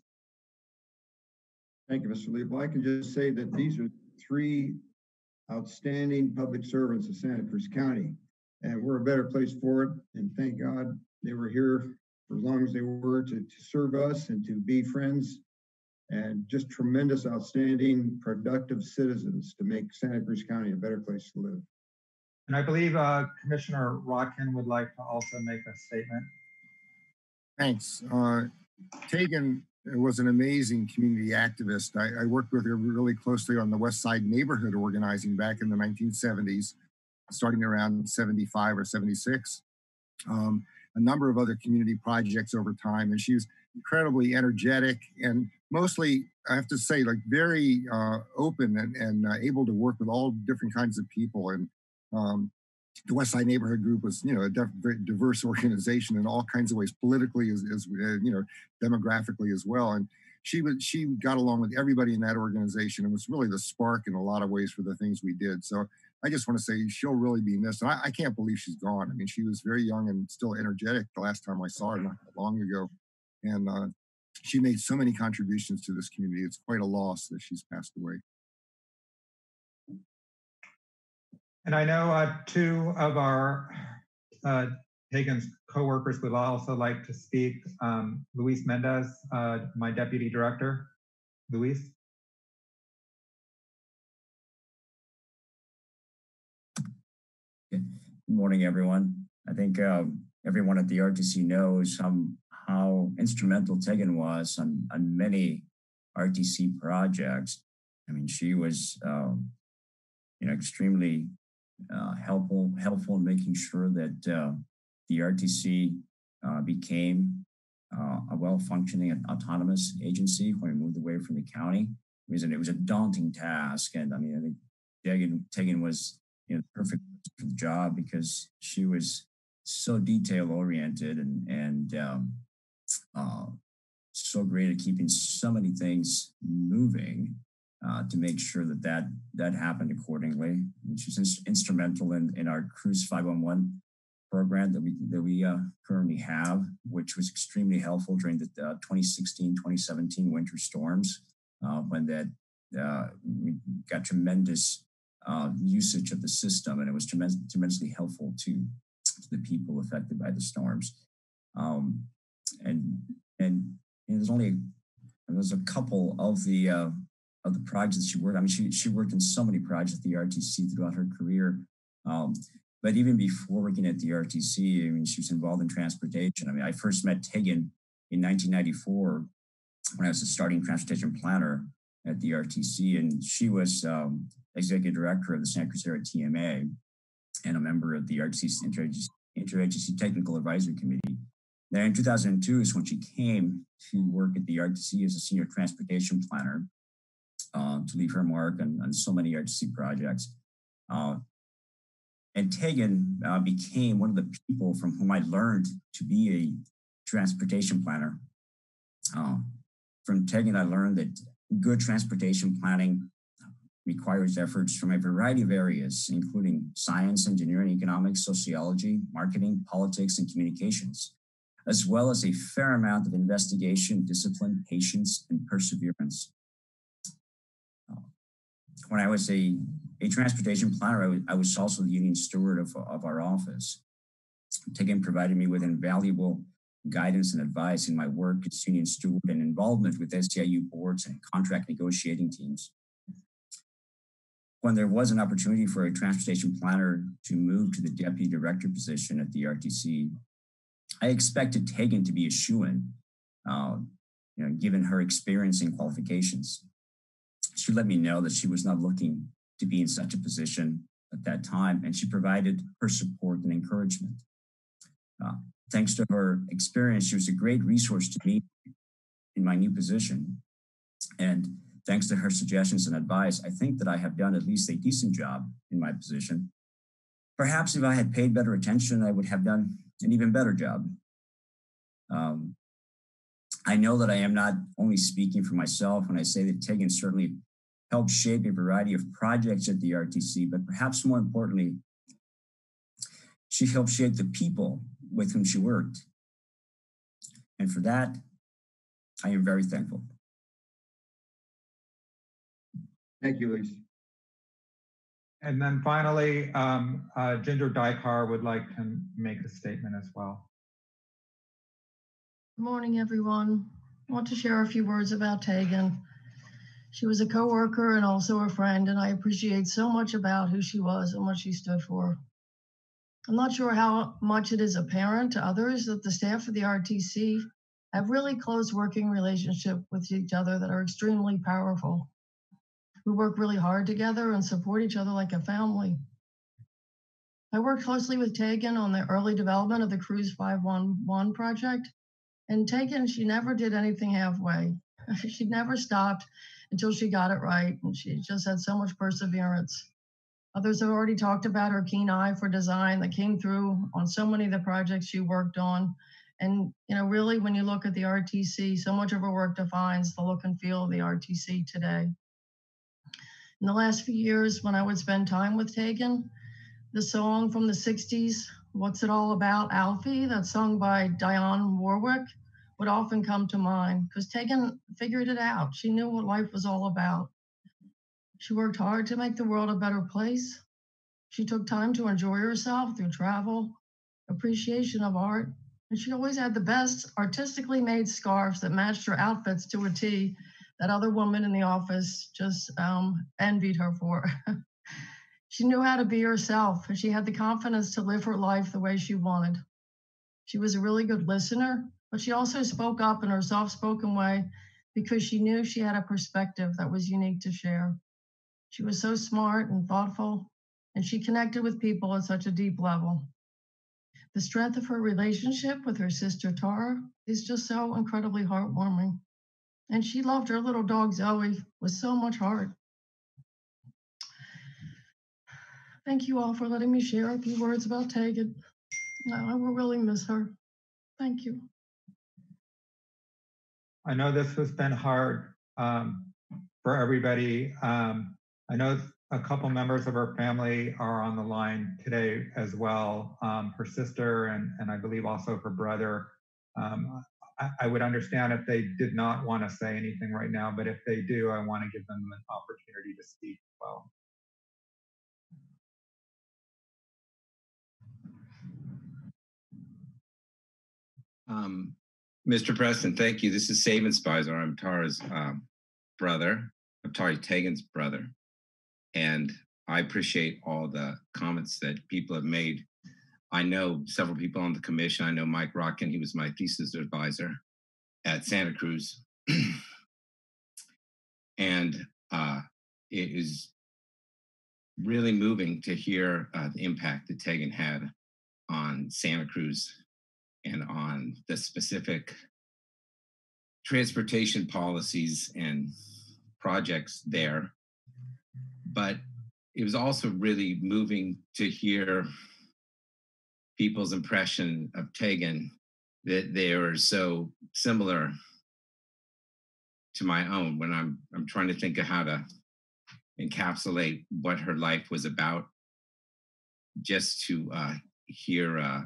Thank you, Mr. Lebo. I can just say that these are three outstanding public servants of Santa Cruz County, and we're a better place for it. And thank God they were here for as long as they were to, to serve us and to be friends and just tremendous, outstanding, productive citizens to make Santa Cruz County a better place to live. And I believe uh, Commissioner Rotkin would like to also make a statement. Thanks. Uh, Tegan was an amazing community activist. I, I, worked with her really closely on the West Side neighborhood organizing back in the 1970s, starting around 75 or 76. Um, a number of other community projects over time, and she was incredibly energetic and mostly, I have to say, like very uh, open and, and uh, able to work with all different kinds of people. And um, the West Side Neighborhood Group was, you know, a very diverse (laughs) organization in all kinds of ways, politically as, as uh, you know, demographically as well. And she was she got along with everybody in that organization and was really the spark in a lot of ways for the things we did. So I just want to say she'll really be missed. And I, I can't believe she's gone. I mean, she was very young and still energetic the last time I saw her not long ago. And uh, she made so many contributions to this community. It's quite a loss that she's passed away. And I know uh, two of our uh, Tegan's co-workers would also like to speak. Um, Luis Mendez, uh, my deputy director. Luis. Good morning, everyone. I think um, everyone at the RTC knows how, how instrumental Tegan was on, on many RTC projects. I mean, she was, um, you know, extremely uh, helpful helpful in making sure that uh, the RTC uh, became uh, a well-functioning autonomous agency when we moved away from the county. It was, an, it was a daunting task, and I mean, I think Tegan, Tegan was you know perfect the job because she was so detail oriented and and um, uh, so great at keeping so many things moving uh, to make sure that that, that happened accordingly. And she's in, instrumental in, in our Cruz 511 program that we that we uh, currently have, which was extremely helpful during the 2016-2017 winter storms uh, when that uh, got tremendous uh, usage of the system, and it was tremendous, tremendously helpful to, to the people affected by the storms. Um, and and there's only there's a couple of the uh, of the projects she worked. I mean, she she worked in so many projects at the RTC throughout her career. Um, but even before working at the RTC, I mean, she was involved in transportation. I mean, I first met Tegan in 1994 when I was a starting transportation planner at the RTC, and she was um, executive director of the Santa Cruz TMA and a member of the RTC Interagency, Technical Advisory Committee. Then in 2002 is when she came to work at the RTC as a senior transportation planner uh, to leave her mark on, on so many RTC projects. Uh, and Tegan uh, became one of the people from whom I learned to be a transportation planner. Uh, from Tegan, I learned that good transportation planning uh, requires efforts from a variety of areas, including science, engineering, economics, sociology, marketing, politics, and communications, as well as a fair amount of investigation, discipline, patience, and perseverance uh, when I was a, a transportation planner, I was, I was also the union steward of, of our office. Tegan provided me with invaluable guidance and advice in my work as union steward and involvement with SEIU boards and contract negotiating teams. When there was an opportunity for a transportation planner to move to the deputy director position at the RTC, I expected Tegan to be a shoo-in, uh, you know, given her experience and qualifications she let me know that she was not looking to be in such a position at that time, and she provided her support and encouragement. Uh, thanks to her experience, she was a great resource to me in my new position. And thanks to her suggestions and advice, I think that I have done at least a decent job in my position. Perhaps if I had paid better attention, I would have done an even better job. Um, I know that I am not only speaking for myself when I say that Tegan certainly helped shape a variety of projects at the RTC, but perhaps more importantly, she helped shape the people with whom she worked. And for that, I am very thankful. Thank you, Lise. And then finally, um, uh, Ginger Dykaar would like to make a statement as well. Good morning, everyone. I want to share a few words about Tegan. She was a coworker and also a friend, and I appreciate so much about who she was and what she stood for. I'm not sure how much it is apparent to others that the staff of the RTC have really close working relationship with each other that are extremely powerful. We work really hard together and support each other like a family. I worked closely with Tegan on the early development of the Cruz 511 project. And Tegan, she never did anything halfway. (laughs) she never stopped until she got it right. And she just had so much perseverance. Others have already talked about her keen eye for design that came through on so many of the projects she worked on. And, you know, really, when you look at the RTC, so much of her work defines the look and feel of the RTC today. In the last few years, when I would spend time with Tegan, the song from the 60s, What's It All About, Alfie, that's sung by Dionne Warwick, would often come to mind because Tegan figured it out. She knew what life was all about. She worked hard to make the world a better place. She took time to enjoy herself through travel, appreciation of art, and she always had the best artistically made scarves that matched her outfits to a T that other woman in the office just um, envied her for. (laughs) she knew how to be herself and she had the confidence to live her life the way she wanted. She was a really good listener, but she also spoke up in her soft spoken way because she knew she had a perspective that was unique to share. She was so smart and thoughtful, and she connected with people at such a deep level. The strength of her relationship with her sister Tara is just so incredibly heartwarming. And she loved her little dog Zoe with so much heart. Thank you all for letting me share a few words about Tegan. I will really miss her. Thank you. I know this has been hard um, for everybody. Um, I know a couple members of her family are on the line today as well. Um, her sister and, and I believe also her brother. Um, I, I, would understand if they did not want to say anything right now, but if they do, I want to give them an opportunity to speak as well. Um, Mr. Preston, thank you. This is Saban Speiser. I'm Tara's um, brother. I'm Tara Tegan's brother. And I appreciate all the comments that people have made. I know several people on the commission. I know Mike Rotkin, he was my thesis advisor at Santa Cruz. (clears throat) and uh, it is really moving to hear uh, the impact that Tegan had on Santa Cruz and on the specific transportation policies and projects there. But it was also really moving to hear people's impression of Tegan that they are so similar to my own when I'm I'm trying to think of how to encapsulate what her life was about just to uh, hear uh,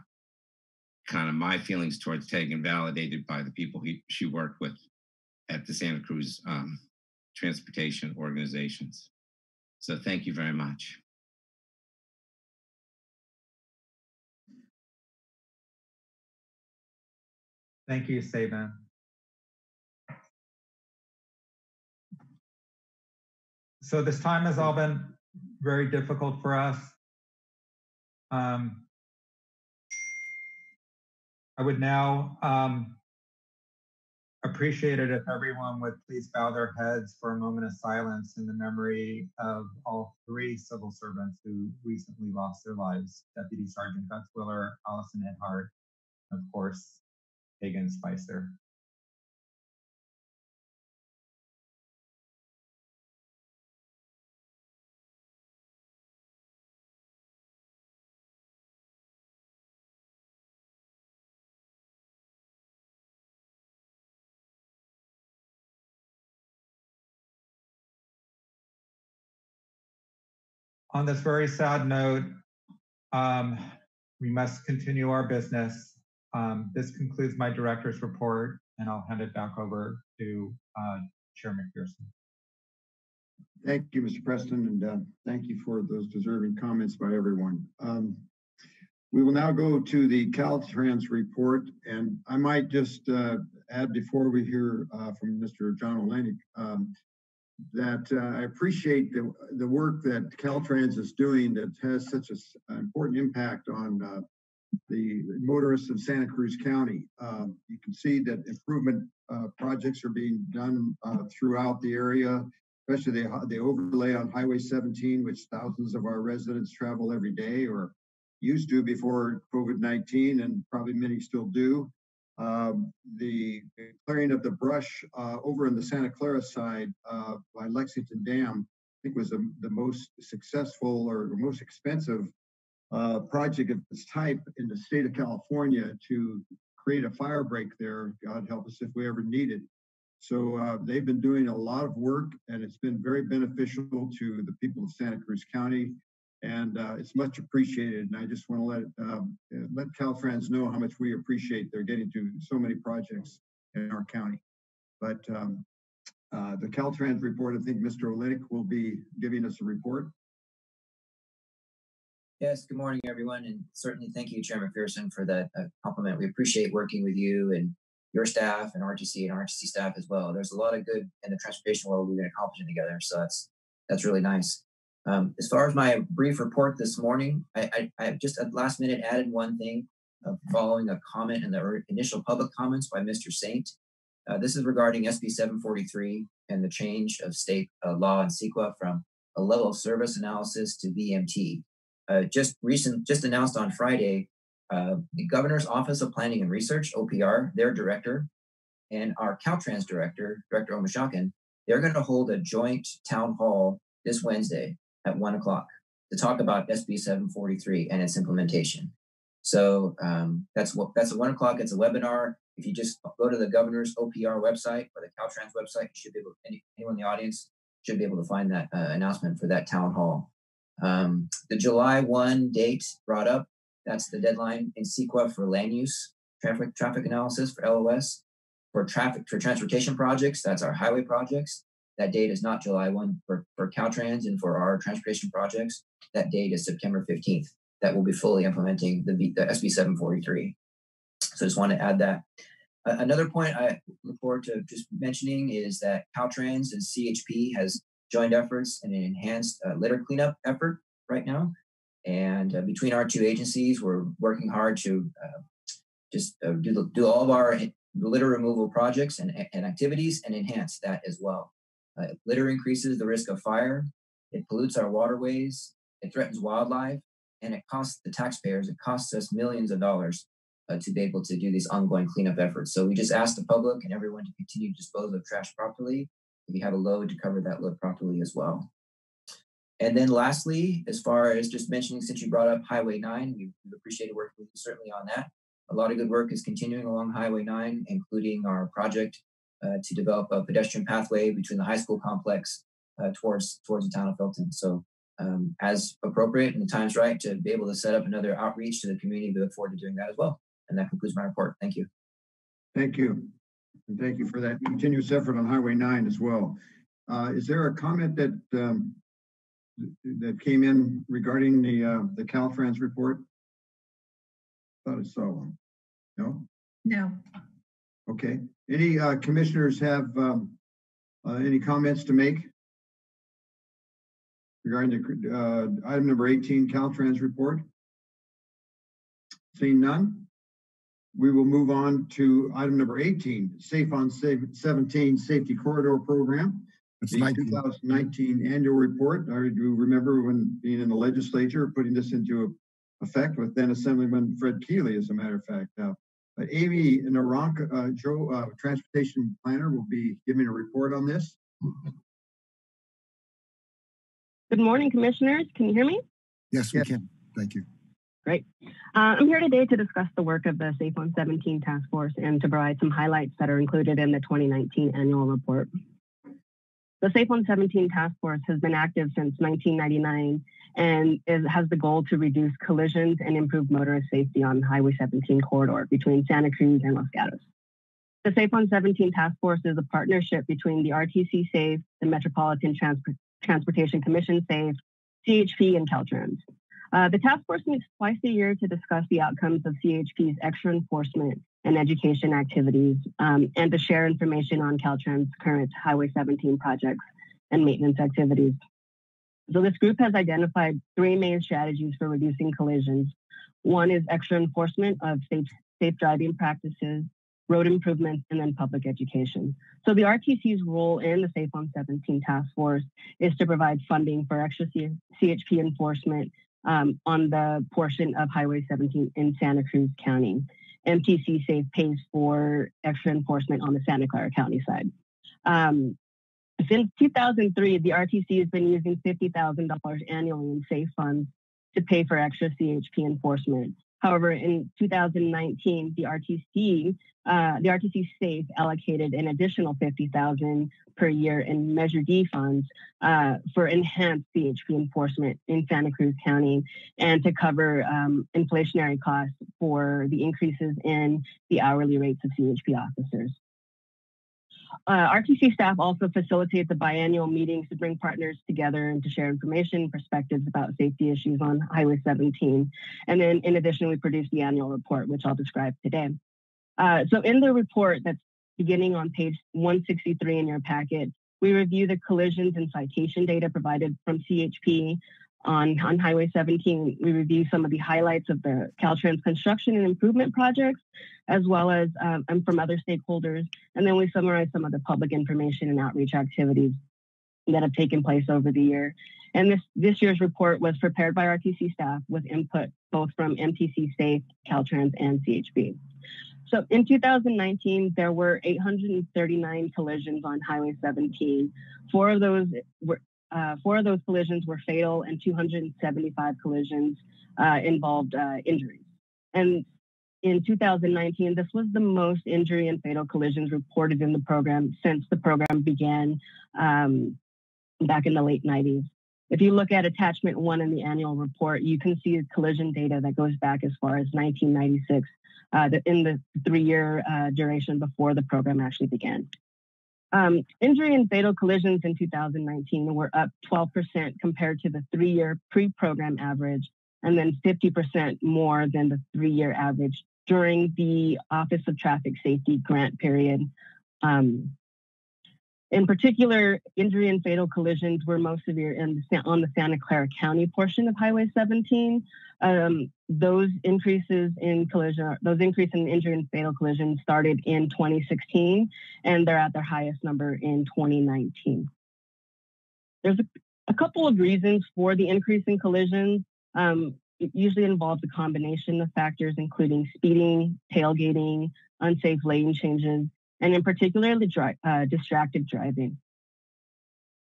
kind of my feelings towards Tegan validated by the people he, she worked with at the Santa Cruz um, transportation organizations. So thank you very much. Thank you, Saban. So this time has all been very difficult for us. Um, I would now um, appreciate it if everyone would please bow their heads for a moment of silence in the memory of all three civil servants who recently lost their lives, Deputy Sergeant Gutzwiller, Allison Endert, and of course, Tegan Speiser. On this very sad note, um, we must continue our business. Um, this concludes my director's report, and I'll hand it back over to uh, Chair McPherson. Thank you, Mr. Preston, and uh, thank you for those deserving comments by everyone. Um, we will now go to the Caltrans report, and I might just uh, add before we hear uh, from Mr. John Olejnik um, that uh, I appreciate the, the work that Caltrans is doing that has such an important impact on uh, the motorists of Santa Cruz County. Um, you can see that improvement uh, projects are being done uh, throughout the area, especially the, the overlay on Highway 17, which thousands of our residents travel every day or used to before COVID-19, and probably many still do. Um, the clearing of the brush uh, over on the Santa Clara side uh, by Lexington Dam, I think was the, the most successful or most expensive uh, project of this type in the state of California to create a fire break there. God help us if we ever need it. So uh, they've been doing a lot of work and it's been very beneficial to the people of Santa Cruz County and uh, it's much appreciated. And I just want to let um, let Caltrans know how much we appreciate they're getting to so many projects in our county. But um, uh, the Caltrans report, I think Mr. Olejnik will be giving us a report. Yes, good morning, everyone, and certainly thank you, Chair McPherson, for that uh, compliment. We appreciate working with you and your staff and RTC and RTC staff as well. There's a lot of good in the transportation world we've been accomplishing together, so that's that's really nice. Um, as far as my brief report this morning, I, I, I just at last minute added one thing uh, following a comment in the initial public comments by Mr. Saint. Uh, this is regarding SB 743 and the change of state uh, law in CEQA from a level of service analysis to VMT. Uh, just recent, just announced on Friday, uh, the Governor's Office of Planning and Research (OPR), their director, and our Caltrans director, Director Omishakin, they're going to hold a joint town hall this Wednesday at one o'clock to talk about SB 743 and its implementation. So um, that's what that's at one o'clock. It's a webinar. If you just go to the governor's OPR website or the Caltrans website, you should be able. Any, anyone in the audience should be able to find that uh, announcement for that town hall. Um, the July one date brought up. That's the deadline in CEQA for land use traffic traffic analysis for LOS for traffic for transportation projects. That's our highway projects. That date is not July 1 for, for Caltrans and for our transportation projects. That date is September 15th. That will be fully implementing the, the SB 743. So just want to add that. Uh, another point I look forward to just mentioning is that Caltrans and CHP has joined efforts in an enhanced uh, litter cleanup effort right now. And uh, between our two agencies, we're working hard to uh, just uh, do, the, do all of our litter removal projects and, and activities and enhance that as well. Uh, litter increases the risk of fire. It pollutes our waterways. It threatens wildlife, and it costs the taxpayers. It costs us millions of dollars uh, to be able to do these ongoing cleanup efforts. So we just ask the public and everyone to continue to dispose of trash properly. If you have a load, to cover that load properly as well. And then lastly, as far as just mentioning, since you brought up Highway 9, we've, we've appreciated working with you certainly on that. A lot of good work is continuing along Highway 9, including our project to develop a pedestrian pathway between the high school complex uh, towards towards the town of Felton. So um, as appropriate and the time's right to be able to set up another outreach to the community, we look forward to doing that as well. And that concludes my report. Thank you. Thank you. And thank you for that continuous effort on Highway 9 as well. Uh, is there a comment that um, that came in regarding the uh, the Caltrans report? I Thought I saw one. No. No. Okay. Any uh, commissioners have um, uh, any comments to make regarding the uh, item number 18 Caltrans report? Seeing none, we will move on to item number 18, Safe on Safe 17 Safety Corridor Program. The 2019 annual report. I do remember when being in the legislature, putting this into effect with then Assemblyman Fred Keeley, as a matter of fact. Uh, but Amy Naranjo, uh, Joe, uh, transportation planner, will be giving a report on this. Good morning, commissioners. Can you hear me? Yes, we can. Thank you. Great. Uh, I'm here today to discuss the work of the Safe on 17 Task Force and to provide some highlights that are included in the 2019 annual report. The Safe on 17 task force has been active since 1999 and has the goal to reduce collisions and improve motorist safety on Highway 17 corridor between Santa Cruz and Los Gatos. The Safe on 17 task force is a partnership between the RTC SAFE, the Metropolitan Transport Transportation Commission SAFE, CHP, and Caltrans. Uh, the task force meets twice a year to discuss the outcomes of CHP's extra enforcement and education activities um, and to share information on Caltrans' current Highway 17 projects and maintenance activities. So this group has identified three main strategies for reducing collisions. One is extra enforcement of safe, safe driving practices, road improvements, and then public education. So the RTC's role in the Safe on 17 task force is to provide funding for extra CHP enforcement um, on the portion of Highway 17 in Santa Cruz County. MTC Safe pays for extra enforcement on the Santa Clara County side. Um, since 2003, the RTC has been using $50,000 annually in SAFE funds to pay for extra CHP enforcement. However, in 2019, the RTC, uh, the RTC SAFE allocated an additional 50,000 per year in Measure D funds uh, for enhanced CHP enforcement in Santa Cruz County and to cover um, inflationary costs for the increases in the hourly rates of CHP officers. Uh, RTC staff also facilitate the biannual meetings to bring partners together and to share information, perspectives about safety issues on Highway 17. And then in addition, we produce the annual report, which I'll describe today. Uh, so in the report that's beginning on page 163 in your packet, we review the collisions and citation data provided from CHP on, on Highway 17. We review some of the highlights of the Caltrans construction and improvement projects, as well as um, and from other stakeholders. And then we summarize some of the public information and outreach activities that have taken place over the year. And this, this year's report was prepared by RTC staff with input both from MTC Safe, Caltrans, and CHP. So in 2019, there were 839 collisions on Highway 17. Four of those were uh, four of those collisions were fatal, and 275 collisions uh, involved uh, injuries. And in 2019, this was the most injury and fatal collisions reported in the program since the program began um, back in the late 90s. If you look at attachment one in the annual report, you can see collision data that goes back as far as 1996, uh, in the three-year uh, duration before the program actually began. Um, injury and fatal collisions in 2019 were up 12% compared to the three year pre program average, and then 50% more than the three year average during the Office of Traffic Safety grant period. Um, in particular, injury and fatal collisions were most severe the, on the Santa Clara County portion of Highway 17. Um, those increases in collision, those increases in injury and fatal collisions started in 2016, and they're at their highest number in 2019. There's a, a couple of reasons for the increase in collisions. Um, it usually involves a combination of factors, including speeding, tailgating, unsafe lane changes, and in particular, dri uh, distracted driving.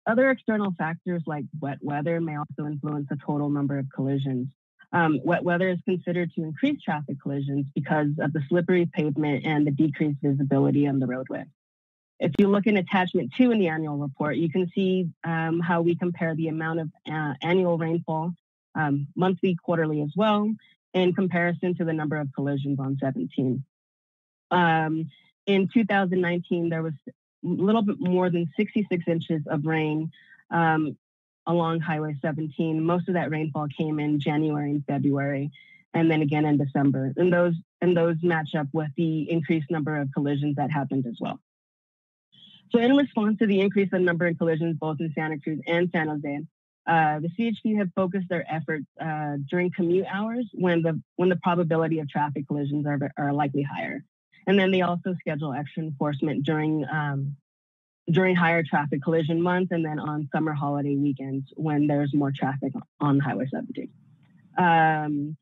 Other external factors like wet weather may also influence the total number of collisions. Um, wet weather is considered to increase traffic collisions because of the slippery pavement and the decreased visibility on the roadway. If you look in attachment two in the annual report, you can see um, how we compare the amount of uh, annual rainfall, um, monthly, quarterly as well, in comparison to the number of collisions on 17. In 2019, there was a little bit more than 66 inches of rain um, along Highway 17. Most of that rainfall came in January and February, and then again in December. And those and those match up with the increased number of collisions that happened as well. So in response to the increase in number of collisions both in Santa Cruz and San Jose, uh, the CHP have focused their efforts uh, during commute hours when the when the probability of traffic collisions are, are likely higher. And then they also schedule extra enforcement during um, during higher traffic collision months and then on summer holiday weekends when there's more traffic on Highway 17. Um,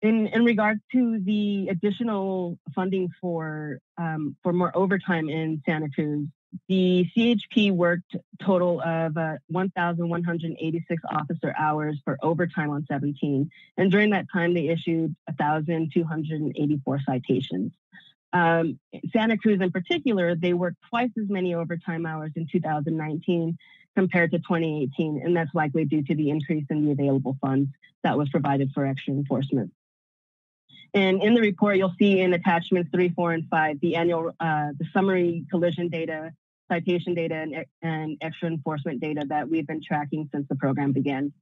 in, in regards to the additional funding for um, for more overtime in Santa Cruz, the CHP worked total of uh, 1,186 officer hours for overtime on 17, and during that time they issued 1,284 citations. Um, Santa Cruz, in particular, they worked twice as many overtime hours in 2019 compared to 2018, and that's likely due to the increase in the available funds that was provided for extra enforcement. And in the report, you'll see in attachments three, four, and five, the annual, uh, the summary collision data, citation data, and, and extra enforcement data that we've been tracking since the program began.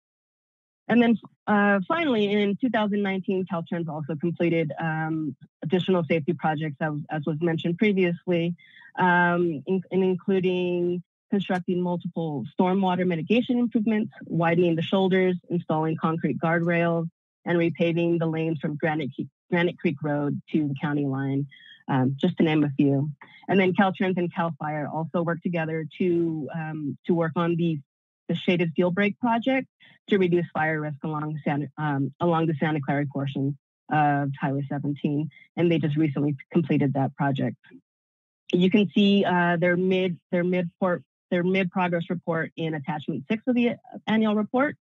And then uh, finally, in 2019, Caltrans also completed um, additional safety projects, as, as, was mentioned previously, um, in, in including constructing multiple stormwater mitigation improvements, widening the shoulders, installing concrete guardrails, and repaving the lanes from Granite, Granite Creek Road to the county line, um, just to name a few. And then Caltrans and Cal Fire also work together to um, to work on the the shaded fuel break project to reduce fire risk along Santa, um, along the Santa Clara portion of Highway 17, and they just recently completed that project. You can see uh, their mid their mid port their mid progress report in attachment six of the annual report.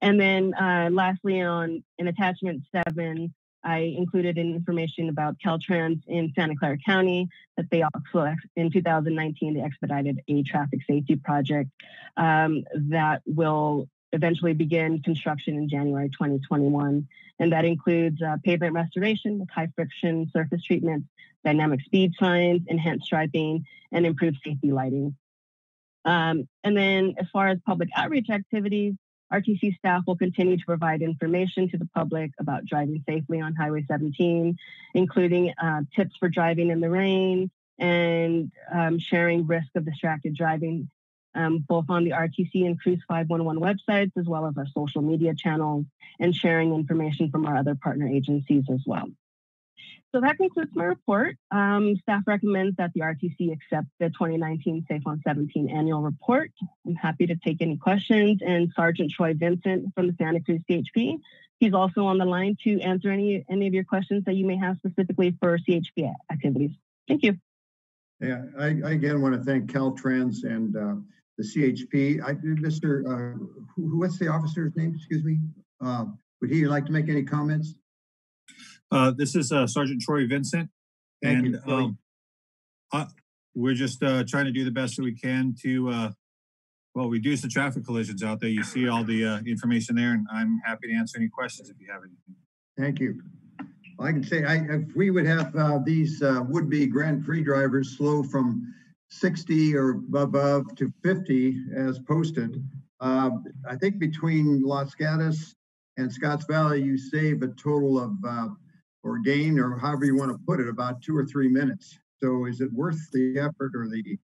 And then uh, lastly, on in attachment seven, I included information about Caltrans in Santa Clara County that they also in 2019 they expedited a traffic safety project um, that will eventually begin construction in January 2021, and that includes uh, pavement restoration with high friction surface treatments, dynamic speed signs, enhanced striping, and improved safety lighting. Um, and then as far as public outreach activities, RTC staff will continue to provide information to the public about driving safely on Highway 17, including uh, tips for driving in the rain and um, sharing risk of distracted driving, um, both on the RTC and Cruz 511 websites, as well as our social media channels, and sharing information from our other partner agencies as well. So that concludes my report. Um, staff recommends that the RTC accept the 2019 Safe on 17 annual report. I'm happy to take any questions. And Sergeant Troy Vincent from the Santa Cruz CHP, he's also on the line to answer any, any of your questions that you may have specifically for CHP activities. Thank you. Yeah, I, I again want to thank Caltrans and uh, the CHP. I, Mr. Uh, who, what's the officer's name? Excuse me. Uh, would he like to make any comments? Uh, this is uh, Sergeant Troy Vincent. Thank and you, um, uh, we're just uh, trying to do the best that we can to, uh, well, reduce the traffic collisions out there. You see all the uh, information there, and I'm happy to answer any questions if you have anything. Thank you. I can say, I, if we would have uh, these uh, would-be Grand Prix drivers slow from 60 or above to 50 as posted, uh, I think between Los Gatos and Scotts Valley, you save a total of uh, or gain or however you want to put it about two or three minutes. So is it worth the effort or the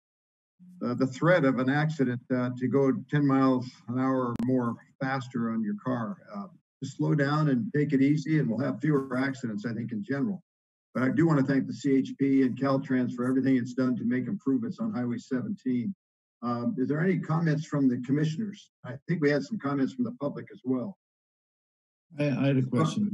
uh, the threat of an accident uh, to go 10 miles an hour or more faster on your car? Uh, just slow down and take it easy, and we'll have fewer accidents, I think, in general. But I do want to thank the CHP and Caltrans for everything it's done to make improvements on Highway 17. Um, is there any comments from the commissioners? I think we had some comments from the public as well. I, I had a question.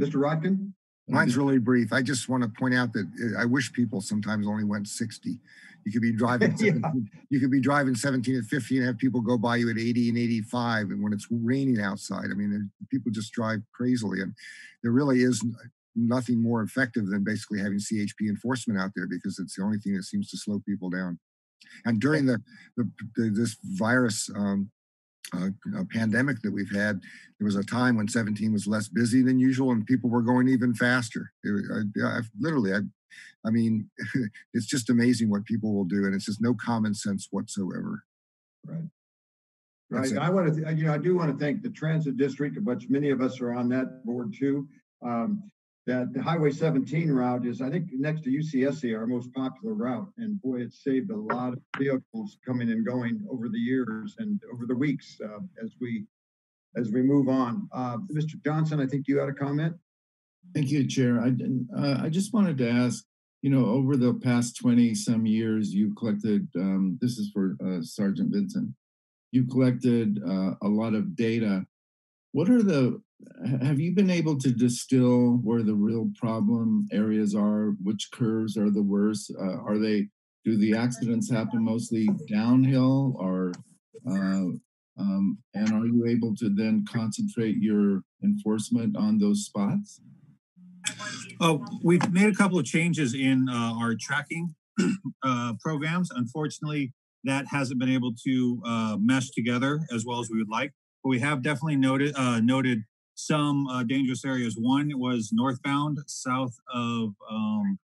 Mr. Rotkin? Mine's really (laughs) brief. I just want to point out that uh, I wish people sometimes only went 60. You could be driving, (laughs) Yeah. 17 you could be driving 17 and 50 and have people go by you at 80 and 85. And when it's raining outside, I mean, people just drive crazily. And there really is nothing more effective than basically having CHP enforcement out there because it's the only thing that seems to slow people down. And during the, the, the this virus um, uh, uh, pandemic that we've had, there was a time when 17 was less busy than usual and people were going even faster. It, I, I've literally, I, I mean, (laughs) it's just amazing what people will do, and it's just no common sense whatsoever. Right. That's Right. it. I want to, you know, I do want to thank the transit district, of which many of us are on that board too. Um, that the Highway 17 route is, I think, next to UCSC, our most popular route. And boy, it saved a lot of vehicles coming and going over the years and over the weeks uh, as we as we move on. Uh, Mr. Johnson, I think you had a comment. Thank you, Chair. I, uh, I just wanted to ask, you know, over the past 20 some years, you've collected, um, this is for uh, Sergeant Vincent, you collected uh, a lot of data. What are the, have you been able to distill where the real problem areas are? Which curves are the worst? Uh, are they, do the accidents happen mostly downhill or, uh, um, and are you able to then concentrate your enforcement on those spots? Oh, we've made a couple of changes in uh, our tracking (clears throat) uh, programs. Unfortunately, that hasn't been able to uh, mesh together as well as we would like. But we have definitely noted uh, noted some uh, dangerous areas. One was northbound, south of um,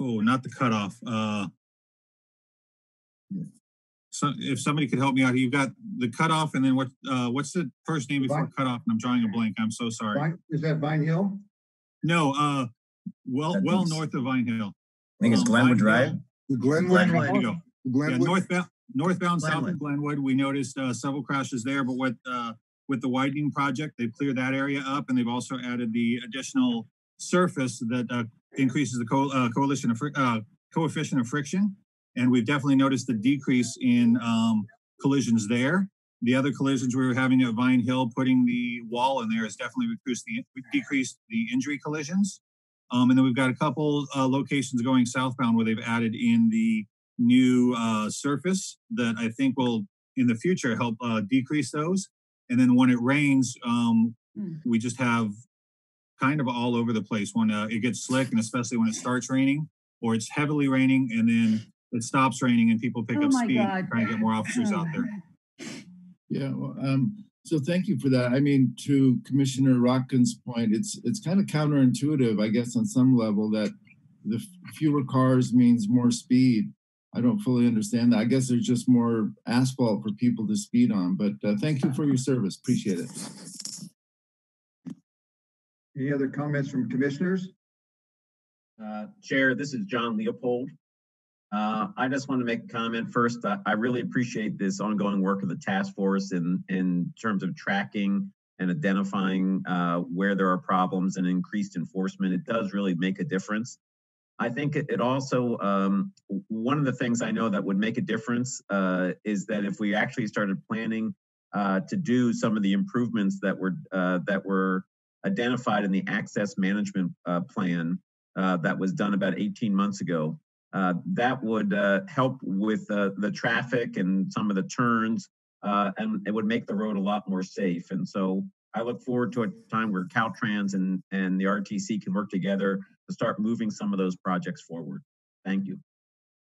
oh, not the cutoff. Uh, so if somebody could help me out, you've got the cutoff, and then what? Uh, what's the first name before cutoff? And I'm drawing a blank. I'm so sorry. Vine- Is that Vine Hill? No, uh, well, That well means- north of Vine Hill. I think it's Um, Glenwood Vine Drive. Hill- Glenwood. There you go. Yeah, Glenwood. northbound, northbound south of Glenwood, we noticed uh, several crashes there, but what uh, with the widening project, they've cleared that area up and they've also added the additional surface that uh, increases the co- uh, coalition of, uh, coefficient of friction. And we've definitely noticed the decrease in um, collisions there. The other collisions we were having at Vine Hill, putting the wall in there has definitely reduced the, decreased the injury collisions. Um, and then we've got a couple uh, locations going southbound where they've added in the new uh, surface that I think will in the future help uh, decrease those. And then when it rains, um, we just have kind of all over the place when uh, it gets slick, and especially when it starts raining or it's heavily raining, and then it stops raining and people pick Oh up speed, God. trying to get more officers out there. Yeah, well, um, so thank you for that. I mean, to Commissioner Rotkin's point, it's it's kind of counterintuitive, I guess, on some level that the fewer cars means more speed. I don't fully understand that. I guess there's just more asphalt for people to speed on. But uh, thank you for your service. Appreciate it. Any other comments from commissioners? Uh, Chair, this is John Leopold. Uh, I just want to make a comment first. I, I really appreciate this ongoing work of the task force in, in terms of tracking and identifying uh, where there are problems and increased enforcement. It does really make a difference. I think it, also, um, one of the things I know that would make a difference uh, is that if we actually started planning uh, to do some of the improvements that were uh, that were identified in the access management uh, plan uh, that was done about 18 months ago. Uh, that would help with the traffic and some of the turns, and it would make the road a lot more safe. And so I look forward to a time where Caltrans and, and the RTC can work together to start moving some of those projects forward. Thank you.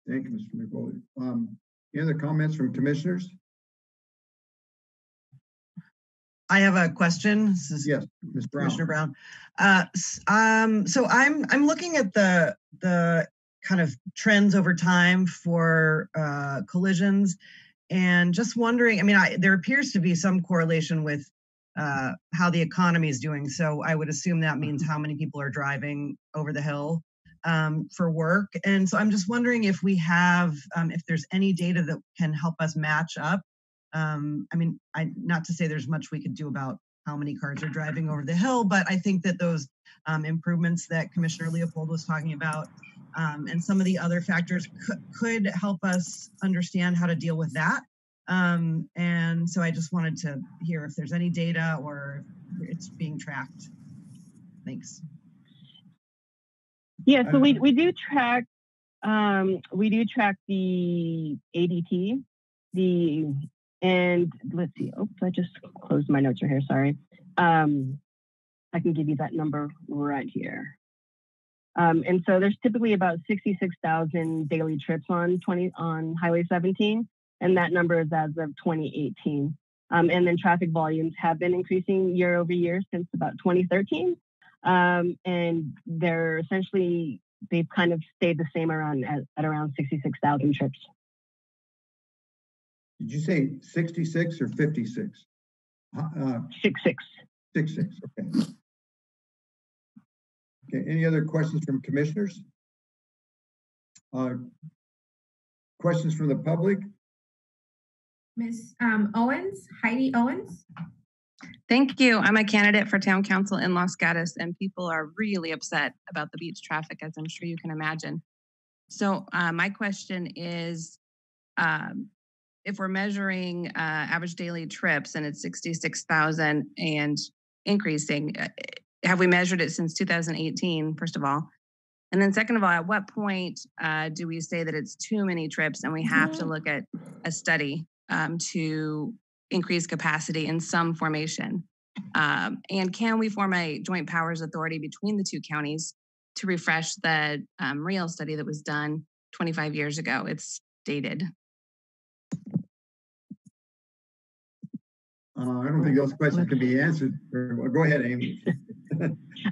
Thank you, Mr. McBoyd. Um, any other comments from commissioners? I have a question. This is Yes, Ms. Brown. Commissioner Brown. Uh, um, so I'm I'm looking at the the kind of trends over time for uh, collisions, and just wondering. I mean, I, there appears to be some correlation with uh, how the economy is doing. So I would assume that means how many people are driving over the hill um, for work. And so I'm just wondering if we have, um, if there's any data that can help us match up. Um, I mean, I not to say there's much we could do about how many cars are driving over the hill, but I think that those um, improvements that Commissioner Leopold was talking about um, and some of the other factors could, could help us understand how to deal with that. Um, and so I just wanted to hear if there's any data or if it's being tracked. Thanks. Yeah, so we, we do track um, we do track the ADT, the and let's see. Oops, I just closed my notes right here. Sorry. Um, I can give you that number right here. Um, and so there's typically about 66,000 daily trips on 20 on Highway 17, and that number is as of 2018. Um, and then traffic volumes have been increasing year over year since about 2013, um, and they're essentially they've kind of stayed the same around at, at around 66,000 trips. Did you say sixty-six or fifty-six? Uh, Six six. Six, six, okay. Okay, any other questions from commissioners? Uh, Questions from the public? Ms. um, Owens, Heidi Owens? Thank you. I'm a candidate for town council in Los Gatos, and people are really upset about the beach traffic, as I'm sure you can imagine. So uh, my question is, um, if we're measuring uh, average daily trips and it's 66,000 and increasing, uh, have we measured it since 2018, first of all? And then second of all, at what point uh, do we say that it's too many trips and we have to look at a study um, to increase capacity in some formation? Um, and can we form a joint powers authority between the two counties to refresh the um, real study that was done 25 years ago? It's dated. Uh, I don't think those questions can be answered. Go ahead, Amy. (laughs)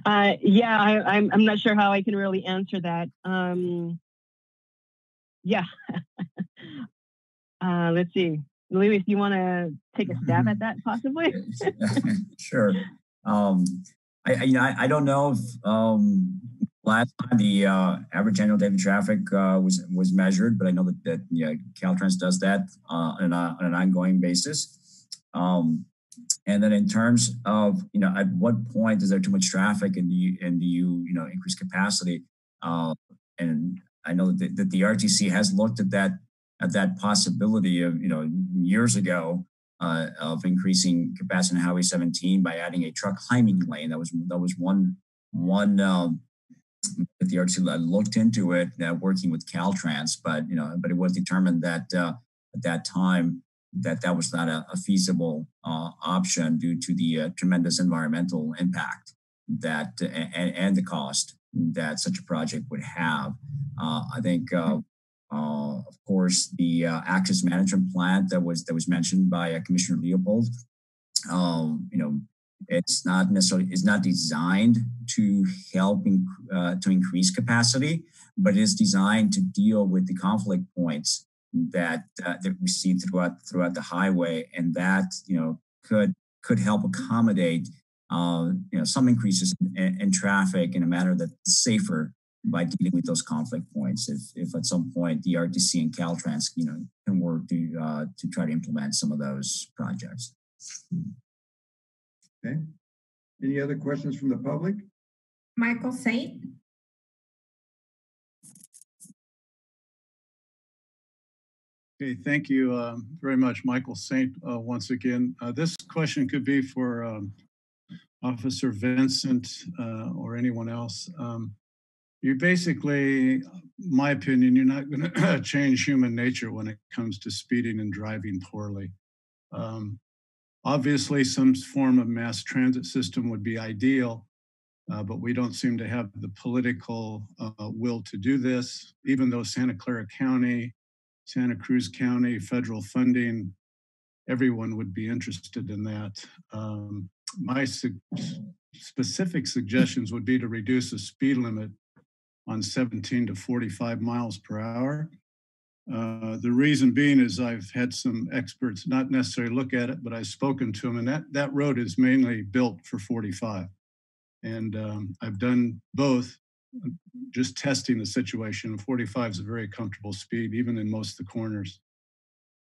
Uh, yeah, I, I'm, I'm not sure how I can really answer that. Um, yeah. (laughs) uh, let's see. Louis, you want to take a stab at that possibly? (laughs) (laughs) Sure. Um, I, I, you know, I, I don't know if, um, last time the, uh, average annual daily traffic, uh, was, was measured, but I know that, that, yeah, Caltrans does that, uh, on, a, on an ongoing basis. Um, and then in terms of, you know, at what point is there too much traffic and do you, and do you, you know, increase capacity? Uh, and I know that, that the RTC has looked at that, at that possibility of, you know, years ago, uh, of increasing capacity on Highway 17 by adding a truck climbing lane. That was, that was one, one, um, that the RTC looked into it, uh, working with Caltrans, but, you know, but it was determined that, uh, at that time, that that was not a, a feasible uh, option due to the uh, tremendous environmental impact that and, and the cost that such a project would have. Uh, I think, uh, uh, of course, the uh, access management plan that was that was mentioned by Commissioner Leopold. Um, you know, it's not necessarily it's not designed to help in, to increase capacity, but it's designed to deal with the conflict points that uh, that we see throughout throughout the highway, and that you know could could help accommodate uh, you know some increases in, in, traffic in a manner that's safer by dealing with those conflict points. If if at some point the RTC and Caltrans you know can work to uh, to try to implement some of those projects. Okay. Any other questions from the public? Michael Saint. Okay, thank you um, very much, Michael Saint, uh, once again. Uh, this question could be for um, Officer Vincent uh, or anyone else. Um, you basically, my opinion, you're not going to (clears throat) change human nature when it comes to speeding and driving poorly. Um, obviously, some form of mass transit system would be ideal, uh, but we don't seem to have the political uh, will to do this, even though Santa Clara County Santa Cruz County, federal funding, everyone would be interested in that. Um, my su specific suggestions would be to reduce the speed limit on 17 to 45 miles per hour. Uh, the reason being is I've had some experts not necessarily look at it, but I've spoken to them, and that, that road is mainly built for 45. And um, I've done both just testing the situation. 45 is a very comfortable speed, even in most of the corners.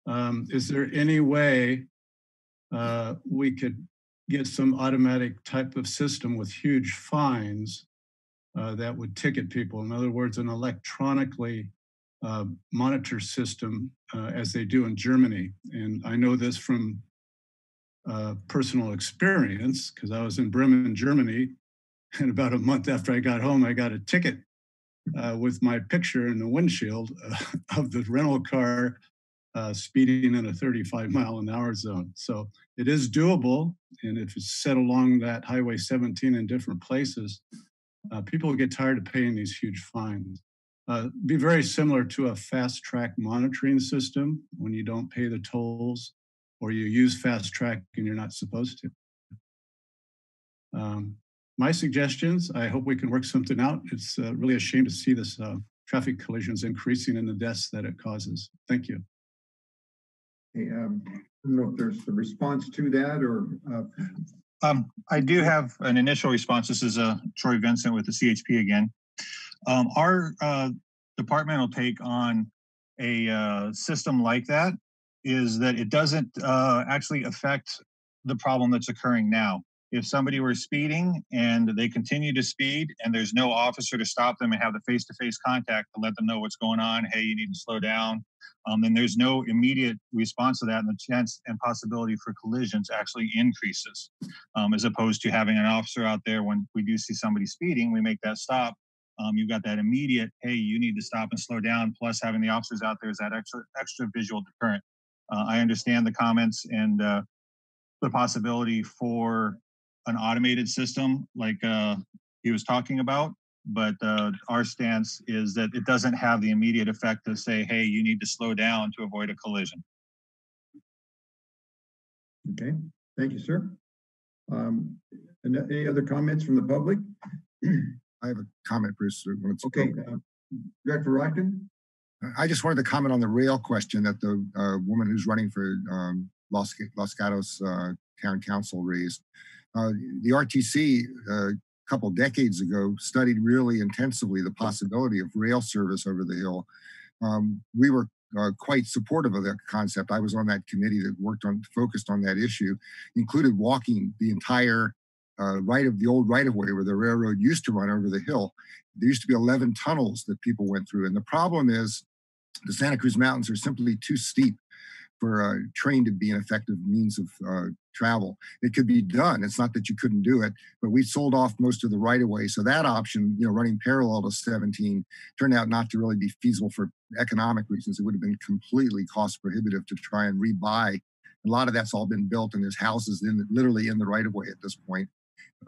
Um, is there any way uh, we could get some automatic type of system with huge fines uh, that would ticket people? In other words, an electronically uh, monitor system uh, as they do in Germany. And I know this from uh, personal experience because I was in Bremen, Germany and about a month after I got home, I got a ticket uh, with my picture in the windshield (laughs) of the rental car uh, speeding in a 35 mile an hour zone. So it is doable. And if it's set along that Highway 17 in different places, uh, people get tired of paying these huge fines. Uh, be very similar to a FasTrak monitoring system when you don't pay the tolls or you use FasTrak and you're not supposed to. Um, my suggestions, I hope we can work something out. It's uh, really a shame to see this uh, traffic collisions increasing and the deaths that it causes. Thank you. Hey, um, I don't know if there's a response to that or. Um, I do have an initial response. This is uh, Troy Vincent with the CHP again. Um, our uh, departmental take on a uh, system like that is that it doesn't uh, actually affect the problem that's occurring now if somebody were speeding and they continue to speed and there's no officer to stop them and have the face-to-face contact to let them know what's going on hey you need to slow down um, then there's no immediate response to that and the chance and possibility for collisions actually increases um, as opposed to having an officer out there when we do see somebody speeding we make that stop um, you've got that immediate hey you need to stop and slow down plus having the officers out there is that extra extra visual deterrent uh, i understand the comments and uh, the possibility for an automated system like uh, he was talking about. But uh, our stance is that it doesn't have the immediate effect to say, hey, you need to slow down to avoid a collision. Okay, thank you, sir. Um, and any other comments from the public? I have a comment, Bruce. when it's Okay, appropriate. uh, Director Rotkin? I just wanted to comment on the rail question that the uh, woman who's running for um, Los, Los Gatos uh, Town Council raised. Uh, the RTC uh, a couple decades ago studied really intensively the possibility of rail service over the hill. Um, we were uh, quite supportive of that concept. I was on that committee that worked on focused on that issue, included walking the entire uh, right of the old right of way where the railroad used to run over the hill. There used to be 11 tunnels that people went through, and the problem is the Santa Cruz Mountains are simply too steep for a train to be an effective means of uh, travel. It could be done. It's not that you couldn't do it, but we sold off most of the right of way. So that option, you know, running parallel to 17 turned out not to really be feasible for economic reasons. It would have been completely cost prohibitive to try and rebuy. A lot of that's all been built and there's houses in literally in the right of way at this point.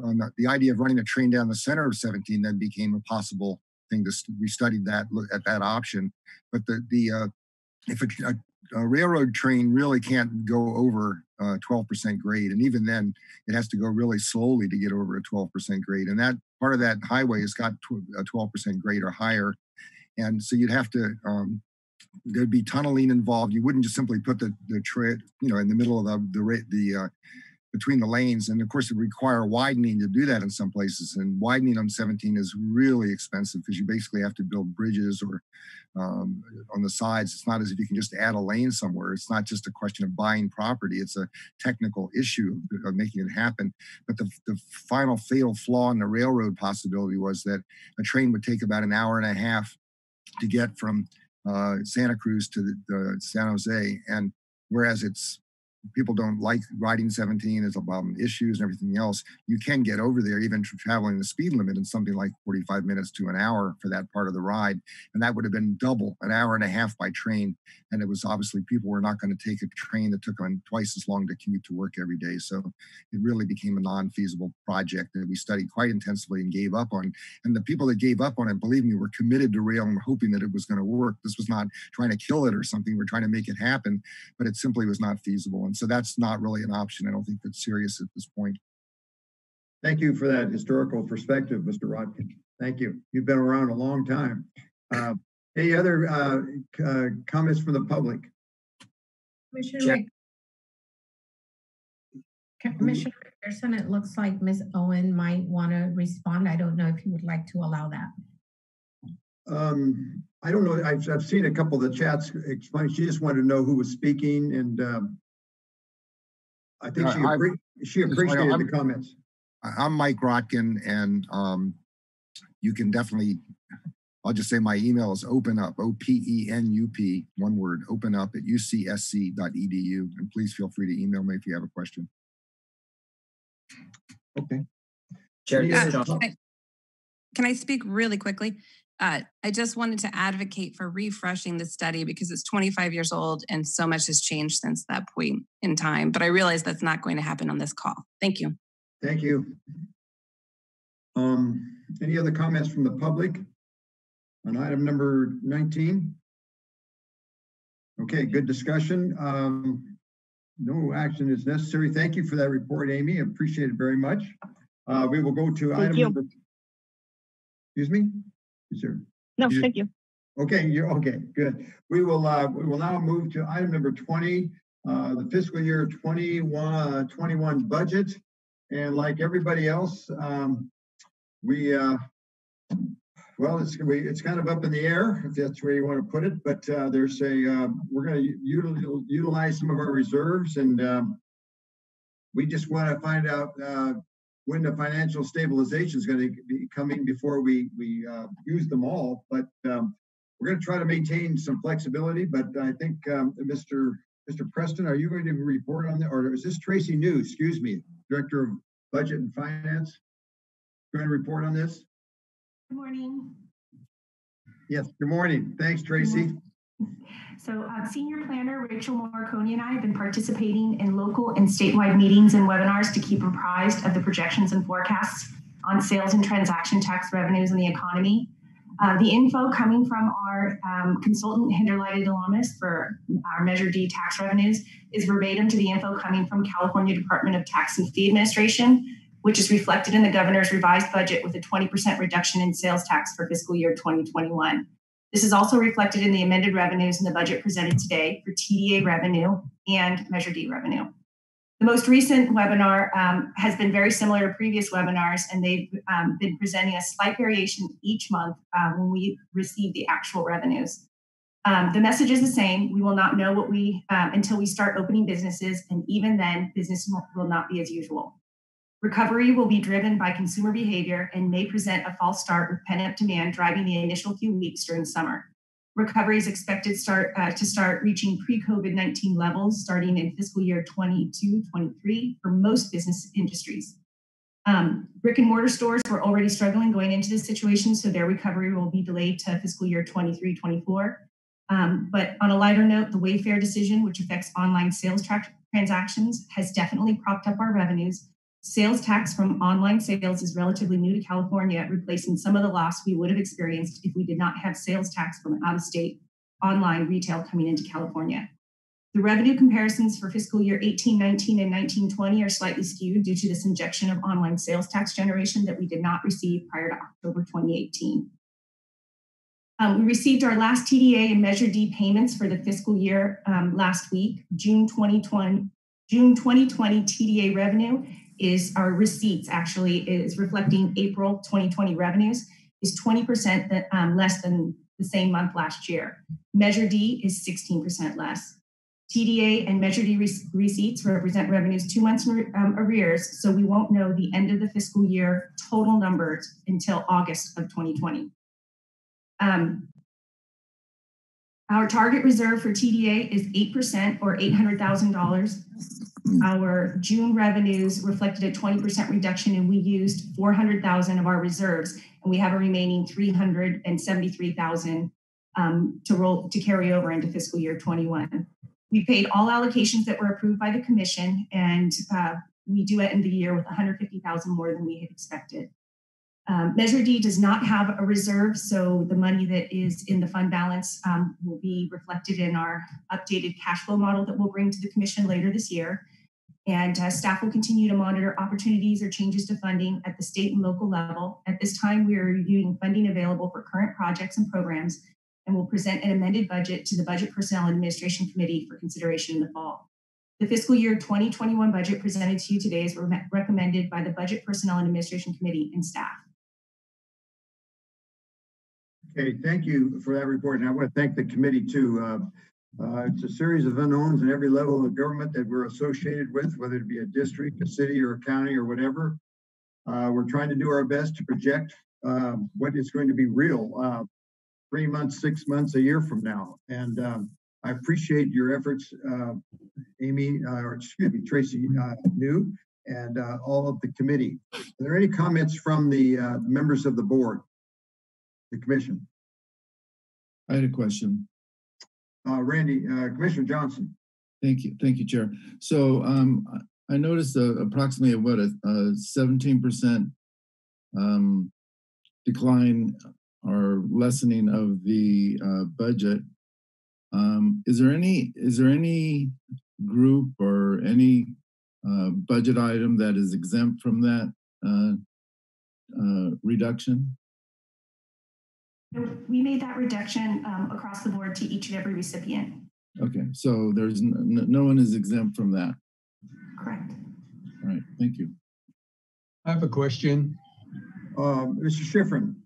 Um, the idea of running a train down the center of 17 then became a possible thing to we studied that look at that option but the the uh, if a, a, a railroad train really can't go over uh, 12% grade and even then it has to go really slowly to get over a 12% grade and that part of that highway has got a 12% grade or higher and so you'd have to um, there'd be tunneling involved. You wouldn't just simply put the the trail you know in the middle of the the, the uh, between the lanes. And of course, it require widening to do that in some places. And widening on 17 is really expensive because you basically have to build bridges or um, on the sides. It's not as if you can just add a lane somewhere. It's not just a question of buying property. It's a technical issue of, of making it happen. But the, the final fatal flaw in the railroad possibility was that a train would take about an hour and a half to get from uh, Santa Cruz to the, the San Jose. And whereas it's people don't like riding 17 there's about issues and everything else you can get over there even tra- traveling the speed limit in something like 45 minutes to an hour for that part of the ride and that would have been double an hour and a half by train and it was obviously people were not going to take a train that took them twice as long to commute to work every day so it really became a non-feasible project that we studied quite intensively and gave up on and the people that gave up on it believe me were committed to rail and hoping that it was going to work. This was not trying to kill it or something we're trying to make it happen but it simply was not feasible so that's not really an option i don't think that's serious at this point Thank you for that historical perspective, Mr. Rotkin. Thank you. You've been around a long time. Uh, Any other uh, uh, comments from the public? Commissioner Mc- Commissioner McPherson, it looks like Ms. Owen might want to respond. I don't know if you would like to allow that. Um, I don't know, I've, I've seen a couple of the chats explain, she just wanted to know who was speaking and um, I think she, Uh, I- appre- she appreciated the I'm- comments. I- I'm Mike Rotkin, and um, you can definitely, I'll just say my email is open up, O P E N U P, one word, open up at ucsc.edu. And please feel free to email me if you have a question. Okay. Chair, Any this other is John. com- Can I- Can I speak really quickly? Uh, I just wanted to advocate for refreshing the study because it's 25 years old and so much has changed since that point in time. But I realize that's not going to happen on this call. Thank you. Thank you. Um, any other comments from the public on item number 19? Okay, good discussion. Um, no action is necessary. Thank you for that report, Amy. Appreciate it very much. Uh, we will go to Thank item you. number. Excuse me? There? No, you- thank you. Okay, you're, okay, good. We will, uh, we will now move to item number 20, uh, the fiscal year 21, 21 budget. And like everybody else, um, we, uh, well, it's, we, it's kind of up in the air, if that's where you want to put it, but, uh, there's a, uh, we're going to utilize, utilize some of our reserves and, um, we just want to find out, uh, when the financial stabilization is going to be coming before we, we, uh, use them all. But, um, we're going to try to maintain some flexibility, but I think, um, Mr. Mr. Preston, are you going to report on that? Or is this Tracy New, excuse me, Director of Budget and Finance? Going to report on this? Good morning. Yes, good morning. Thanks, Tracy. So uh, Senior Planner Rachel Moriconi and I have been participating in local and statewide meetings and webinars to keep apprised of the projections and forecasts on sales and transaction tax revenues in the economy. Uh, the info coming from our um, consultant Hinderliter de Llamas for our Measure D tax revenues is verbatim to the info coming from California Department of Tax and Fee Administration, which is reflected in the governor's revised budget with a 20% reduction in sales tax for fiscal year 2021. This is also reflected in the amended revenues in the budget presented today for TDA revenue and Measure D revenue. The most recent webinar um, has been very similar to previous webinars, and they've um, been presenting a slight variation each month uh, when we receive the actual revenues. Um, the message is the same. We will not know what we uh, until we start opening businesses, and even then, business will not be as usual. Recovery will be driven by consumer behavior and may present a false start with pent-up demand driving the initial few weeks during summer. Recovery is expected start, uh, to start reaching pre-COVID-19 levels starting in fiscal year 22-23 for most business industries. Um, brick and mortar stores were already struggling going into this situation, so their recovery will be delayed to fiscal year 23-24. Um, but on a lighter note, the Wayfair decision, which affects online sales tra- transactions, has definitely propped up our revenues Sales tax from online sales is relatively new to California, replacing some of the loss we would have experienced if we did not have sales tax from out of state online retail coming into California. The revenue comparisons for fiscal year 18, 19, and 19, 20 are slightly skewed due to this injection of online sales tax generation that we did not receive prior to October 2018. Um, we received our last TDA and Measure D payments for the fiscal year um, last week, June 2020. June 2020 TDA revenue is our receipts actually is reflecting April 2020 revenues is 20% that, um, less than the same month last year. Measure D is 16% less. TDA and Measure D receipts represent revenues two months um, arrears, so we won't know the end of the fiscal year total numbers until August of 2020. Um, our target reserve for TDA is 8% or $800,000. Our June revenues reflected a 20% reduction and we used 400,000 of our reserves and we have a remaining 373,000 um, to roll to carry over into fiscal year 21. We paid all allocations that were approved by the commission and uh, we do end the year with 150,000 more than we had expected. Um, Measure D does not have a reserve, so the money that is in the fund balance um, will be reflected in our updated cash flow model that we'll bring to the Commission later this year. And uh, staff will continue to monitor opportunities or changes to funding at the state and local level. At this time, we are reviewing funding available for current projects and programs and will present an amended budget to the Budget Personnel Administration Committee for consideration in the fall. The fiscal year 2021 budget presented to you today is re recommended by the Budget Personnel and Administration Committee and staff. Okay, thank you for that report. And I want to thank the committee too. Uh, uh, it's a series of unknowns in every level of government that we're associated with, whether it be a district, a city, or a county, or whatever. Uh, we're trying to do our best to project um, what is going to be real uh, three months, six months, a year from now. And um, I appreciate your efforts, uh, Amy, uh, or excuse me, Tracy uh, New, and all of the committee. Are there any comments from the members of the board, the commission? I had a question. Uh, Randy, uh, Commissioner Johnson. Thank you. Thank you, Chair. So um, I noticed uh, approximately what a, 17% um, decline or lessening of the uh, budget. Um, is there any is there any group or any uh, budget item that is exempt from that uh, reduction? We made that reduction um, across the board to each and every recipient. Okay, so there's no, no one is exempt from that. Correct. All right, thank you. I have a question. Uh, Mr. Schiffrin.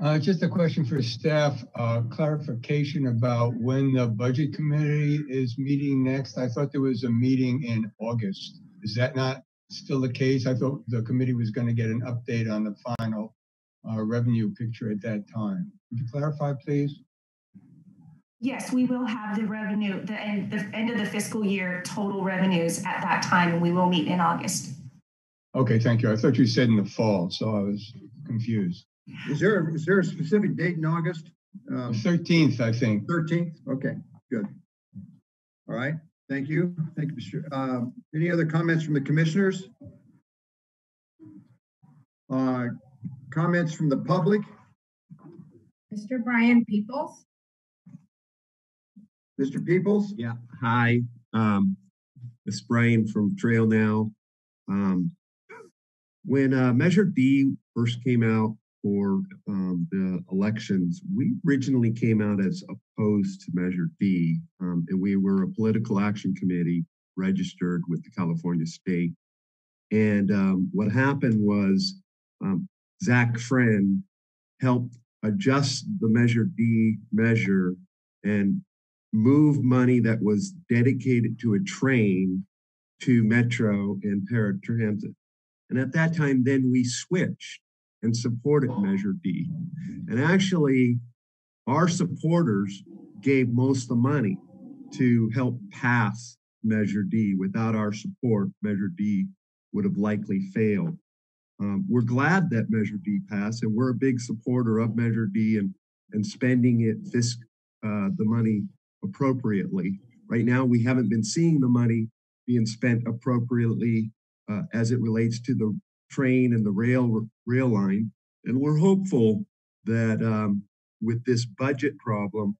Uh, just a question for staff, uh, clarification about when the budget committee is meeting next. I thought there was a meeting in August. Is that not still the case? I thought the committee was going to get an update on the final revenue picture at that time. Could you clarify, please? Yes, we will have the revenue, the end, the end of the fiscal year total revenues at that time, and we will meet in August. Okay, thank you. I thought you said in the fall, so I was confused. Is there is there a specific date in August? Um, Thirteenth, I think. 13th? Okay, good. All right, thank you. Thank you, Mr. Um, Any other comments from the commissioners? Uh, Comments from the public? Mr. Brian Peoples? Mr. Peoples? Yeah, hi, um, it's Brian from Trail Now. Um, when, uh, Measure D first came out for, um, the elections, we originally came out as opposed to Measure D. Um, and we were a political action committee registered with the California State. And, um, what happened was, um, Zach Friend helped adjust the Measure D measure and move money that was dedicated to a train to Metro and paratransit. And at that time, then we switched and supported Measure D. And actually, our supporters gave most of the money to help pass Measure D. Without our support, Measure D would have likely failed. Um, we're glad that Measure D passed, and we're a big supporter of Measure D and, and spending it fisc, uh, the money appropriately. Right now, we haven't been seeing the money being spent appropriately uh, as it relates to the train and the rail rail line. And we're hopeful that um, with this budget problem,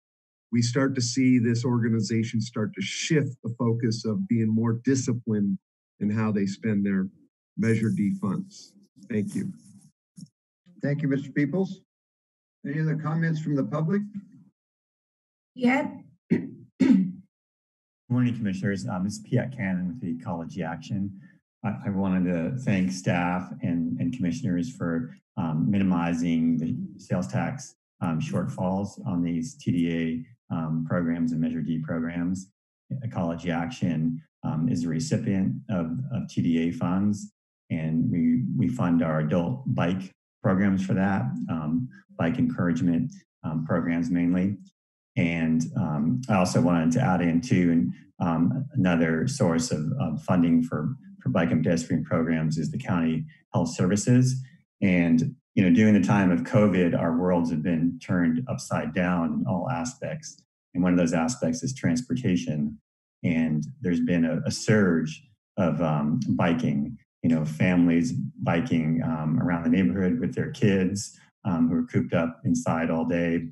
we start to see this organization start to shift the focus of being more disciplined in how they spend their Measure D funds. Thank you. Thank you, Mr. Peoples. Any other comments from the public? Yet, Morning, Commissioners. Um, this is Piet Canin with the Ecology Action. I, I wanted to thank staff and, and commissioners for um, minimizing the sales tax um, shortfalls on these TDA um, programs and Measure D programs. Ecology Action um, is a recipient of, of TDA funds, and we, we fund our adult bike programs for that, um, bike encouragement programs mainly. And um, I also wanted to add in too, um, another source of, of, funding for, for bike and pedestrian programs is the county health services. And, you know, during the time of COVID, our worlds have been turned upside down in all aspects. And one of those aspects is transportation. And there's been a, a surge of um, biking, you know, families biking um, around the neighborhood with their kids um, who are cooped up inside all day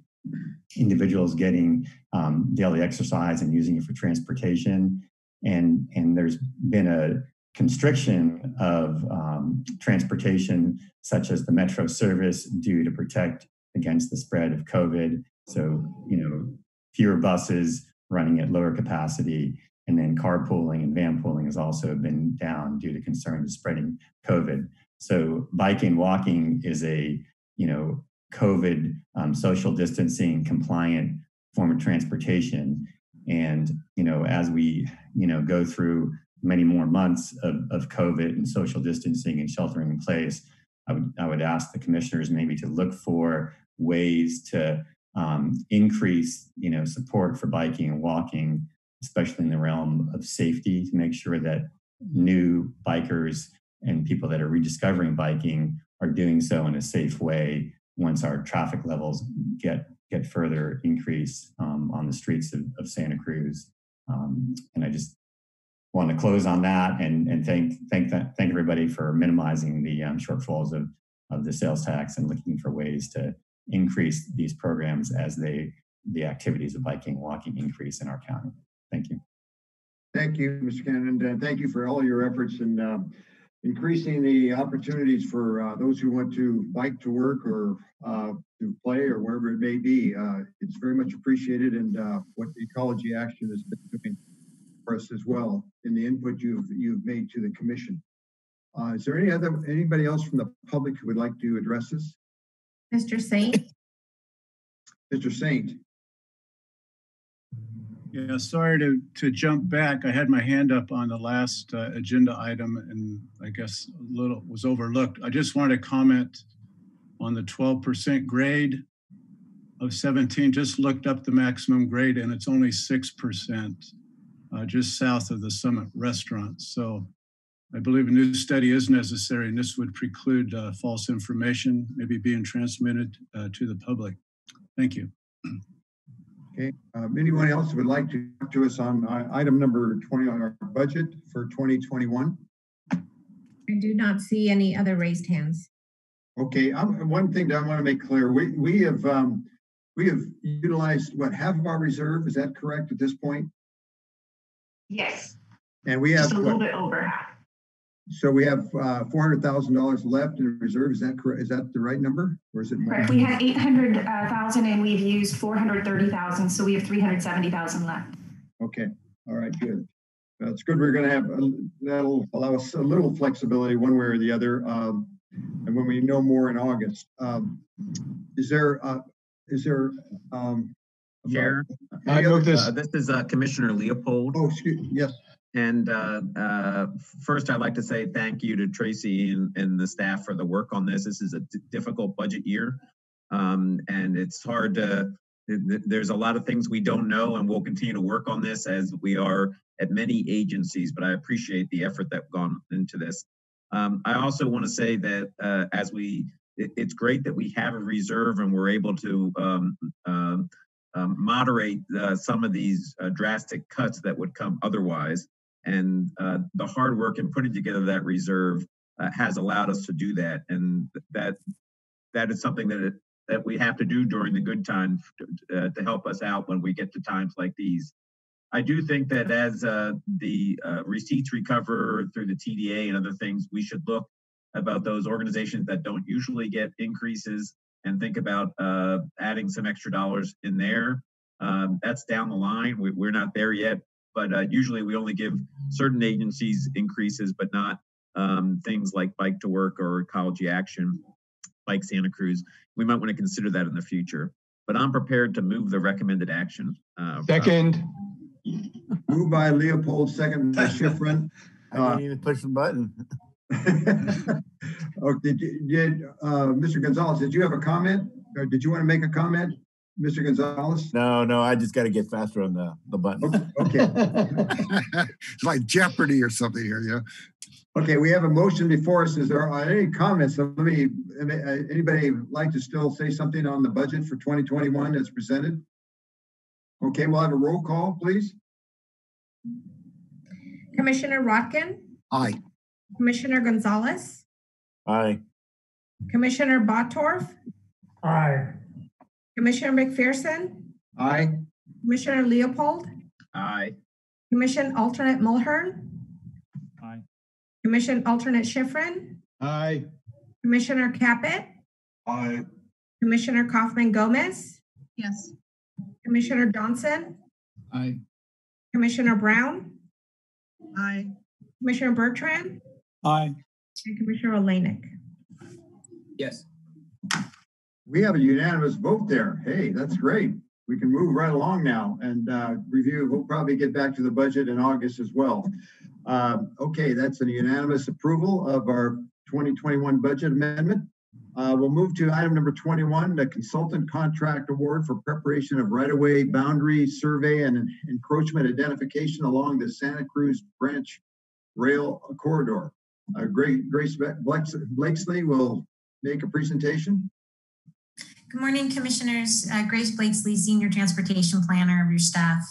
individuals getting um, daily exercise and using it for transportation. And, and there's been a constriction of um, transportation, such as the metro service, due to protect against the spread of COVID. So, you know, fewer buses running at lower capacity, and then carpooling and van pooling has also been down due to concern of spreading COVID. So, biking, walking is a you know COVID um, social distancing compliant form of transportation. And, you know, as we, you know, go through many more months of, of COVID and social distancing and sheltering in place, I would, I would ask the commissioners maybe to look for ways to um, increase, you know, support for biking and walking, especially in the realm of safety to make sure that new bikers and people that are rediscovering biking are doing so in a safe way once our traffic levels get get further increase um, on the streets of, of Santa Cruz. Um, and I just want to close on that and, and thank thank thank everybody for minimizing the um, shortfalls of, of the sales tax and looking for ways to increase these programs as they the activities of biking walking increase in our county. Thank you. Thank you, Mr. Canin, and thank you for all your efforts and um, increasing the opportunities for uh, those who want to bike to work or uh, to play or wherever it may be. Uh, it's very much appreciated and uh, what the Ecology Action has been doing for us as well in the input you've, you've made to the commission. Uh, is there any other anybody else from the public who would like to address this? Mr. Saint? Mr. Saint. Yeah, sorry to, to jump back. I had my hand up on the last uh, agenda item and I guess a little was overlooked. I just wanted to comment on the 12% grade of 17. Just looked up the maximum grade and it's only 6% uh, just south of the Summit restaurant. So I believe a new study is necessary and this would preclude uh, false information maybe being transmitted uh, to the public. Thank you. Okay, um, anyone else would like to talk to us on uh, item number 20 on our budget for 2021? I do not see any other raised hands. Okay, um, one thing that I want to make clear, we, we have, um, we have utilized, what, half of our reserve, is that correct at this point? Yes, And we have, just a little what, bit over. So we have, uh, $400,000 left in reserve, is that correct? Is that the right number? Or is it more? Correct. We had 800,000 and we've used 430,000, so we have 370,000 left. Okay, all right, good. That's good. We're gonna have, a- that'll allow us a little flexibility one way or the other. Um, and when we know more in August, um, is there, uh, is there, um, Chair, any other- uh, this is uh, Commissioner Leopold. Oh, excuse, me. yes. And uh, uh, first, I'd like to say thank you to Tracy and, and the staff for the work on this. This is a d- difficult budget year. Um, and it's hard to, th- th- there's a lot of things we don't know, and we'll continue to work on this as we are at many agencies, but I appreciate the effort that's gone into this. Um, I also want to say that uh, as we, it- it's great that we have a reserve and we're able to um, um, um, moderate uh, some of these uh, drastic cuts that would come otherwise. And uh, the hard work in putting together that reserve uh, has allowed us to do that. And that that is something that it, that we have to do during the good times uh, to help us out when we get to times like these. I do think that as uh, the uh, receipts recover through the TDA and other things, we should look about those organizations that don't usually get increases and think about uh, adding some extra dollars in there. Um, that's down the line. We, we're not there yet, but uh, usually we only give certain agencies increases, but not um, things like Bike to Work or Ecology Action, like Santa Cruz. We might want to consider that in the future. But I'm prepared to move the recommended action. Uh, Second. Moved by Leopold, second by Schiffrin. (laughs) I didn't even push the button. (laughs) Oh, did, did, uh, Mr. Gonzalez, did you have a comment? Or did you want to make a comment, Mr. Gonzalez? No, no, I just got to get faster on the, the button. Okay. (laughs) It's like Jeopardy or something here, yeah. Okay, we have a motion before us. Is there any comments? Let me, uh, anybody like to still say something on the budget for 2021 as presented? Okay, we'll have a roll call, please. Commissioner Rotkin, Aye. Commissioner Gonzalez, Aye. Commissioner Bottorff, Aye. Commissioner McPherson, Aye. Commissioner Leopold, Aye. Commission Alternate Mulhern, Aye. Commission Alternate Schiffrin, Aye. Commissioner Caput, Aye. Commissioner Coffman-Gomez, Yes. Commissioner Johnson, Aye. Commissioner Brown, Aye. Commissioner Bertrand, Aye. and Commissioner Olejnik. Yes. We have a unanimous vote there. Hey, that's great. We can move right along now and uh, review. We'll probably get back to the budget in August as well. Um, Okay, that's a unanimous approval of our 2021 budget amendment. Uh, We'll move to item number 21, the consultant contract award for preparation of right-of-way boundary survey and encroachment identification along the Santa Cruz Branch Rail Corridor. Uh, Great, Grace Blakesley will make a presentation. Good morning, Commissioners. Uh, Grace Blakesley, Senior Transportation Planner of your staff.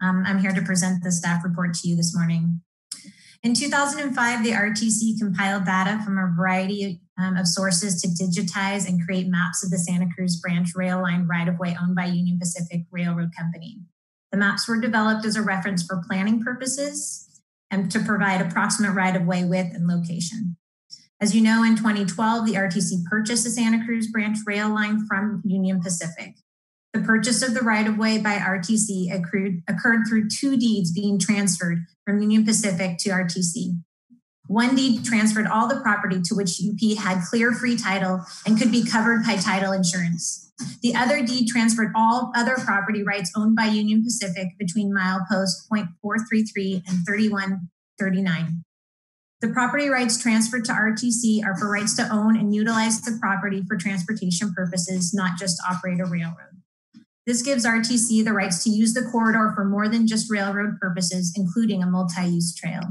Um, I'm here to present the staff report to you this morning. In 2005, the RTC compiled data from a variety um, of sources to digitize and create maps of the Santa Cruz Branch rail line right-of-way owned by Union Pacific Railroad Company. The maps were developed as a reference for planning purposes and to provide approximate right-of-way width and location. As you know, in 2012, the RTC purchased the Santa Cruz Branch rail line from Union Pacific. The purchase of the right of way by RTC accrued, occurred through two deeds being transferred from Union Pacific to RTC. One deed transferred all the property to which UP had clear free title and could be covered by title insurance. The other deed transferred all other property rights owned by Union Pacific between milepost 0.433 and 3139. The property rights transferred to RTC are for rights to own and utilize the property for transportation purposes, not just operate a railroad. This gives RTC the rights to use the corridor for more than just railroad purposes, including a multi-use trail.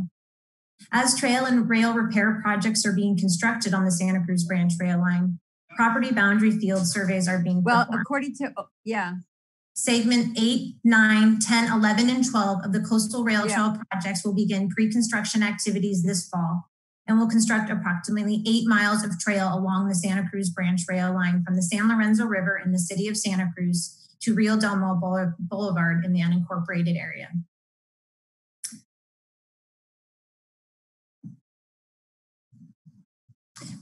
As trail and rail repair projects are being constructed on the Santa Cruz Branch rail line, property boundary field surveys are being Well, performed. according to, oh, yeah. Segment 8, 9, 10, 11, and 12 of the Coastal Rail Trail projects will begin pre-construction activities this fall and will construct approximately eight miles of trail along the Santa Cruz Branch Rail line from the San Lorenzo River in the city of Santa Cruz to Rio Del Mar Boulevard in the unincorporated area.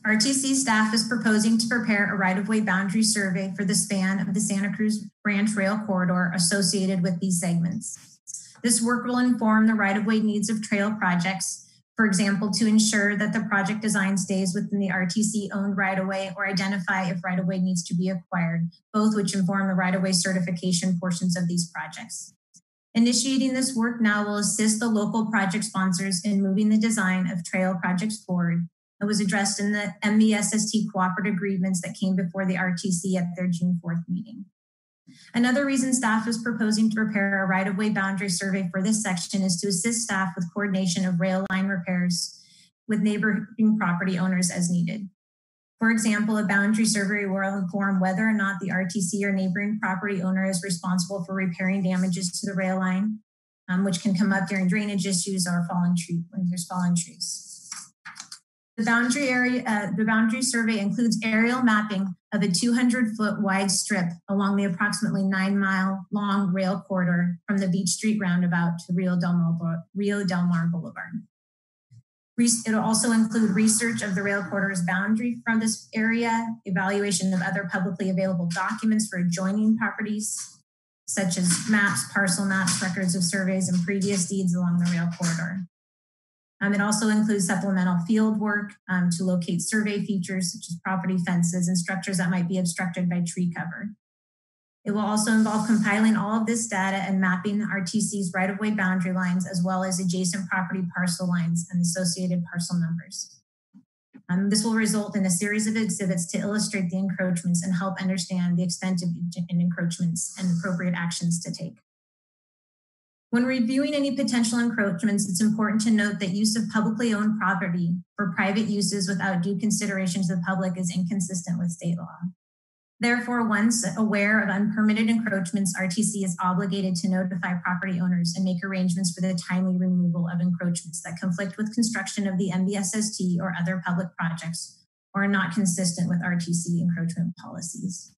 RTC staff is proposing to prepare a right-of-way boundary survey for the span of the Santa Cruz Branch Rail Corridor associated with these segments. This work will inform the right-of-way needs of trail projects, for example, to ensure that the project design stays within the RTC owned right-of-way or identify if right-of-way needs to be acquired, both which inform the right-of-way certification portions of these projects. Initiating this work now will assist the local project sponsors in moving the design of trail projects forward it was addressed in the MBSST cooperative agreements that came before the RTC at their June 4th meeting. Another reason staff is proposing to prepare a right-of-way boundary survey for this section is to assist staff with coordination of rail line repairs with neighboring property owners as needed. For example, a boundary survey will inform whether or not the RTC or neighboring property owner is responsible for repairing damages to the rail line, um, which can come up during drainage issues or fallen tree when there's fallen trees. The boundary area, uh, the boundary survey includes aerial mapping of a 200 foot wide strip along the approximately nine mile long rail corridor from the Beach Street roundabout to Rio Del Mar, Rio Del Mar Boulevard. It'll also include research of the rail corridor's boundary from this area, evaluation of other publicly available documents for adjoining properties, such as maps, parcel maps, records of surveys, and previous deeds along the rail corridor. Um, it also includes supplemental field work um, to locate survey features such as property fences and structures that might be obstructed by tree cover. It will also involve compiling all of this data and mapping RTC's right-of-way boundary lines as well as adjacent property parcel lines and associated parcel numbers. Um, this will result in a series of exhibits to illustrate the encroachments and help understand the extent of encroachments and appropriate actions to take. When reviewing any potential encroachments, it's important to note that use of publicly owned property for private uses without due consideration to the public is inconsistent with state law. Therefore, once aware of unpermitted encroachments, RTC is obligated to notify property owners and make arrangements for the timely removal of encroachments that conflict with construction of the MBSST or other public projects or are not consistent with RTC encroachment policies.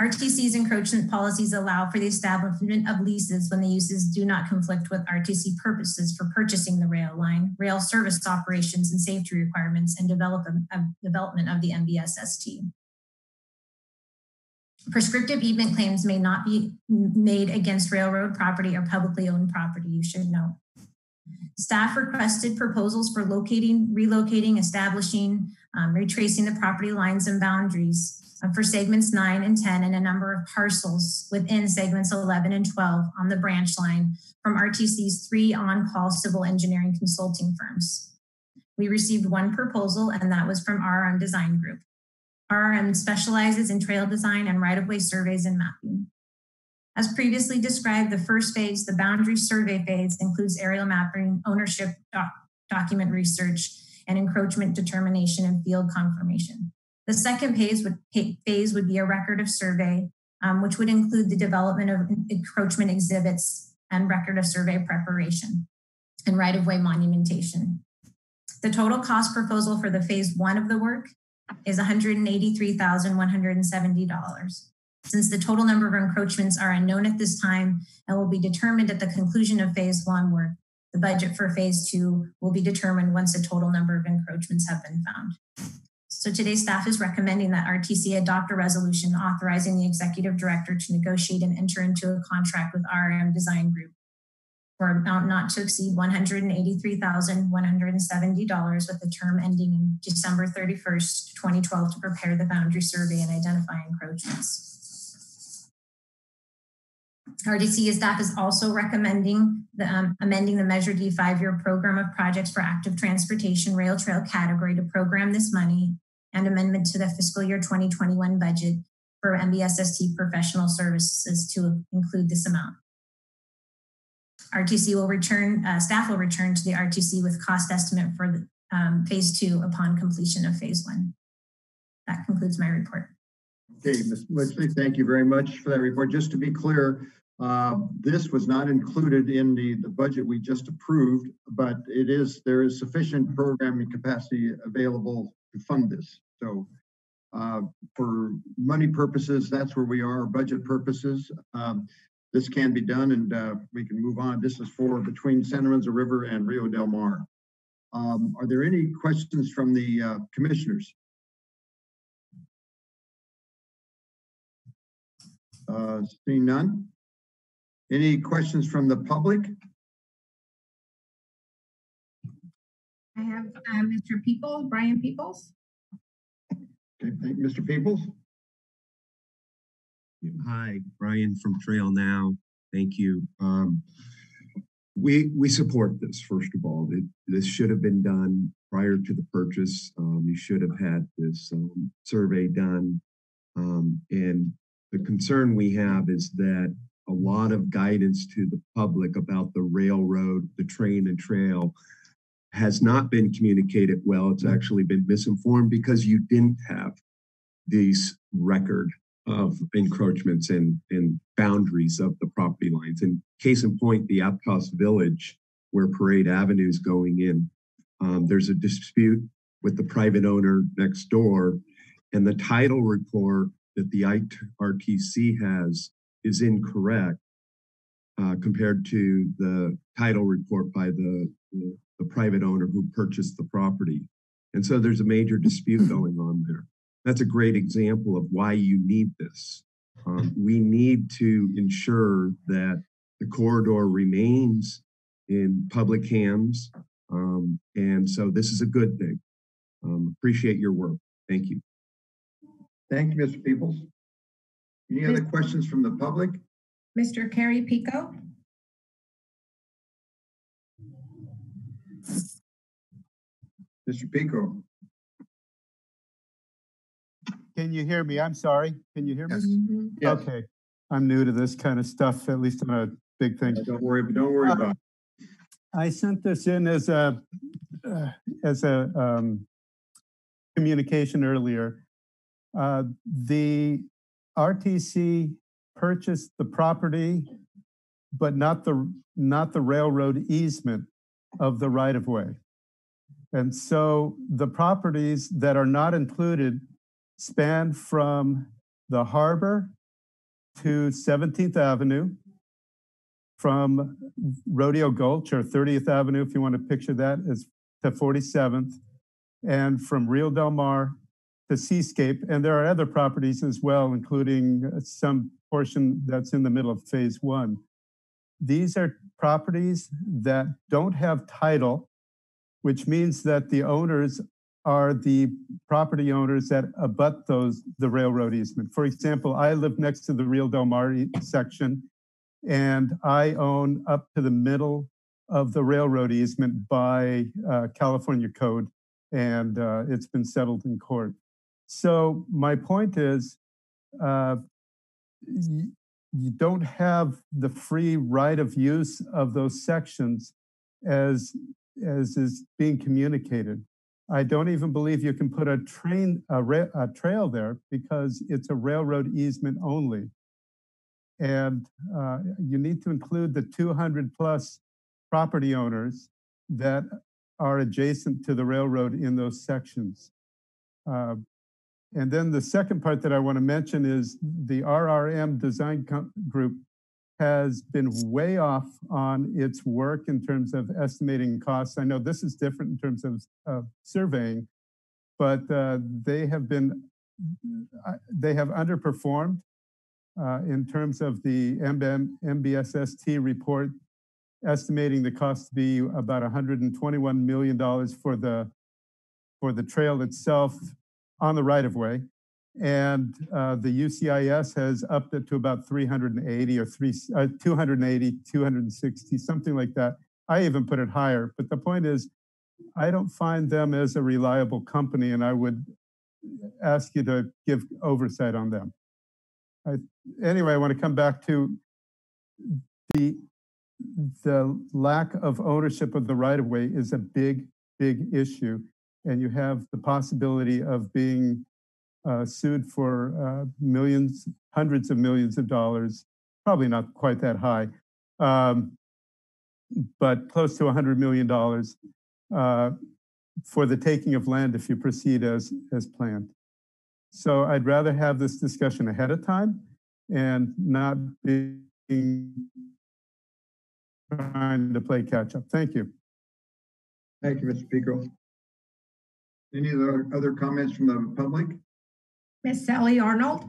RTC's encroachment policies allow for the establishment of leases when the uses do not conflict with RTC purposes for purchasing the rail line, rail service operations and safety requirements, and development of, development of the MBSST. Prescriptive easement claims may not be made against railroad property or publicly owned property, you should know. Staff requested proposals for locating, relocating, establishing, um, retracing the property lines and boundaries Uh, for segments 9 and 10 and a number of parcels within segments 11 and 12 on the branch line from RTC's three on-call civil engineering consulting firms. We received one proposal and that was from RRM Design Group. RRM specializes in trail design and right-of-way surveys and mapping. As previously described, the first phase, the boundary survey phase, includes aerial mapping, ownership doc document research, and encroachment determination and field confirmation. The second phase would, phase would be a record of survey, um, which would include the development of encroachment exhibits and record of survey preparation and right-of-way monumentation. The total cost proposal for the phase one of the work is $183,170. Since the total number of encroachments are unknown at this time and will be determined at the conclusion of phase one work, the budget for phase two will be determined once the total number of encroachments have been found. So today's staff is recommending that RTC adopt a resolution authorizing the executive director to negotiate and enter into a contract with RRM Design Group for amount not to exceed $183,170 with the term ending in December 31st, 2012 to prepare the boundary survey and identify encroachments. RTC staff is also recommending the, um, amending the Measure D five-year program of projects for active transportation rail trail category to program this money and amendment to the fiscal year 2021 budget for MBSST professional services to include this amount. RTC will return, uh, staff will return to the RTC with cost estimate for the, um, phase two upon completion of phase one. That concludes my report. Okay, Ms. Blakeslee, thank you very much for that report. Just to be clear, uh, this was not included in the, the budget we just approved, but it is, there is sufficient programming capacity available to fund this. So uh, for money purposes, that's where we are, budget purposes. Um, this can be done and uh, we can move on. This is for between Santa Rosa River and Rio Del Mar. Um, are there any questions from the uh, commissioners? Uh, seeing none. Any questions from the public? I have uh, Mr. Peoples, Brian Peoples. Okay, thank you, Mr. Peoples. Hi, Brian from Trail Now. Thank you. Um, we we support this. First of all, it, this should have been done prior to the purchase. Um, you should have had this um, survey done. Um, and the concern we have is that a lot of guidance to the public about the railroad, the train and trail has not been communicated well. It's actually been misinformed because you didn't have these record of encroachments and, and boundaries of the property lines. And case in point, the Aptos Village, where Parade Avenue is going in, um, there's a dispute with the private owner next door, and the title report that the RTC has is incorrect uh, compared to the title report by the, the, the private owner who purchased the property. And so there's a major dispute going on there. That's a great example of why you need this. Um, we need to ensure that the corridor remains in public hands. Um, and so this is a good thing. Um, appreciate your work. Thank you. Thank you, Mr. Peoples. Any other questions from the public? Mr. Kerry Pico. Mr. Pico. Can you hear me? I'm sorry. Can you hear me? Yes. Okay. I'm new to this kind of stuff, at least on a big thing. Don't worry, don't worry about it. I sent this in as a, uh, as a um, communication earlier. Uh, the RTC purchased the property, but not the, not the railroad easement of the right of way. And so the properties that are not included span from the harbor to 17th Avenue, from Rodeo Gulch or 30th Avenue, if you want to picture that, is to 47th, and from Rio Del Mar to Seascape. And there are other properties as well, including some portion that's in the middle of phase one. These are properties that don't have title, which means that the owners are the property owners that abut those the railroad easement. For example, I live next to the Rio Del Mar section, and I own up to the middle of the railroad easement by uh, California code, and uh, it's been settled in court. So my point is, uh, y- you don't have the free right of use of those sections as as is being communicated. I don't even believe you can put a train, a, ra- a trail there because it's a railroad easement only. And uh, you need to include the 200 plus property owners that are adjacent to the railroad in those sections. Uh, and then the second part that I want to mention is the RRM design group has been way off on its work in terms of estimating costs. I know this is different in terms of uh, surveying, but uh, they have been uh, they have underperformed uh, in terms of the MBM, MBSST report, estimating the cost to be about 121 million dollars for the for the trail itself on the right of way and uh, the UCIS has upped it to about 380 or three, uh, 280, 260, something like that. I even put it higher, but the point is, I don't find them as a reliable company, and I would ask you to give oversight on them. I, anyway, I want to come back to the the lack of ownership of the right of way is a big, big issue, and you have the possibility of being uh, sued for uh, millions, hundreds of millions of dollars, probably not quite that high, um, but close to $100 million uh, for the taking of land if you proceed as, as planned. So I'd rather have this discussion ahead of time and not be trying to play catch up. Thank you. Thank you, Mr. Pico. Any other, other comments from the public? Miss Sally Arnold?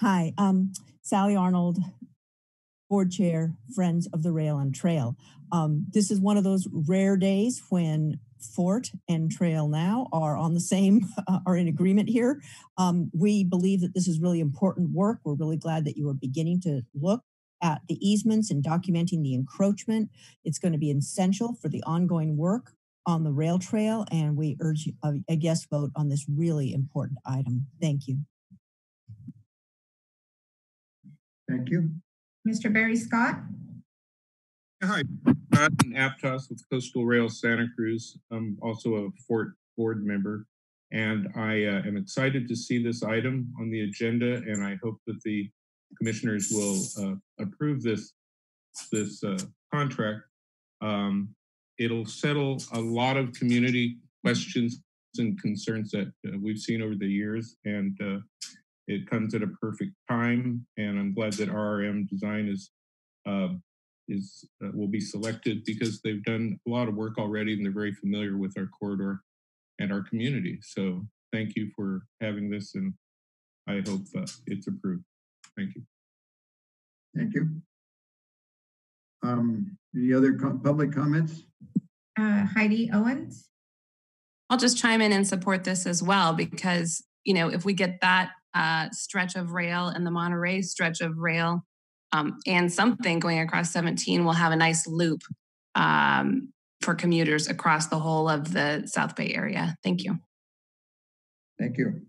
Hi, um, Sally Arnold, Board Chair, Friends of the Rail and Trail. Um, this is one of those rare days when Fort and Trail Now are on the same, uh, (laughs) are in agreement here. Um, we believe that this is really important work. We're really glad that you are beginning to look at the easements and documenting the encroachment. It's going to be essential for the ongoing work on the rail trail, and we urge a, a yes vote on this really important item. Thank you. Thank you. Mr. Barry Scott? Hi, Martin Aptos with Coastal Rail Santa Cruz. I'm also a Fort board member, and I uh, am excited to see this item on the agenda, and I hope that the commissioners will uh, approve this this uh, contract. Um, it'll settle a lot of community questions and concerns that uh, we've seen over the years, and uh, it comes at a perfect time. And I'm glad that RRM Design is uh, is will be selected because they've done a lot of work already, and they're very familiar with our corridor and our community. So thank you for having this, and I hope uh, it's approved. Thank you. Thank you. Um, any other co- public comments? Uh, Heidi Owens? I'll just chime in and support this as well because, you know, if we get that uh, stretch of rail and the Monterey stretch of rail um, and something going across 17, we'll have a nice loop um, for commuters across the whole of the South Bay area. Thank you. Thank you.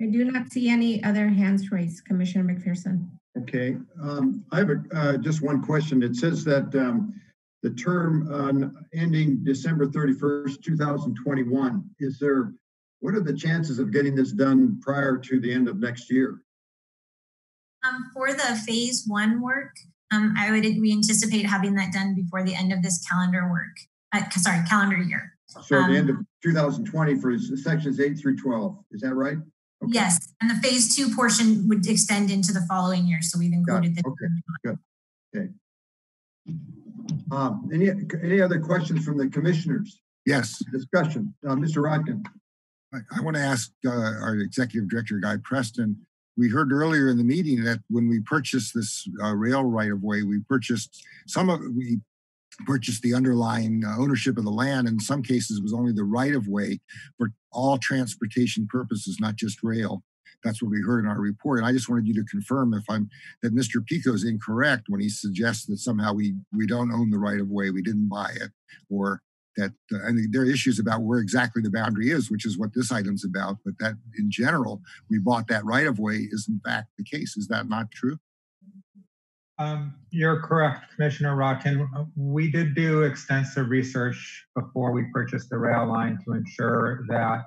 I do not see any other hands raised, Commissioner McPherson. Okay, um, I have a, uh, just one question. It says that, um, the term, uh, ending December thirty-first, two thousand twenty-one, is there, what are the chances of getting this done prior to the end of next year? Um, for the phase one work, um, I would we anticipate having that done before the end of this calendar work. Uh, sorry, calendar year. So the end of Um, two thousand twenty for sections eight through twelve, is that right? Okay. Yes, and the phase two portion would extend into the following year. So we've Got it. included the. Okay, good. Okay. Um, any, any other questions from the commissioners? Yes. Discussion, uh, Mr. Rotkin. I, I want to ask uh, our executive director, Guy Preston. We heard earlier in the meeting that when we purchased this uh, rail right of way, we purchased some of we purchased the underlying uh, ownership of the land. In some cases, was only the right of way for all transportation purposes, not just rail. That's what we heard in our report. And I just wanted you to confirm if I'm that Mr. Pico is incorrect when he suggests that somehow we we don't own the right of way, we didn't buy it, or that uh, and there are issues about where exactly the boundary is, which is what this item's about. But that in general, we bought that right of way is in fact the case. Is that not true? Um, you're correct, Commissioner Rotkin. We did do extensive research before we purchased the rail line to ensure that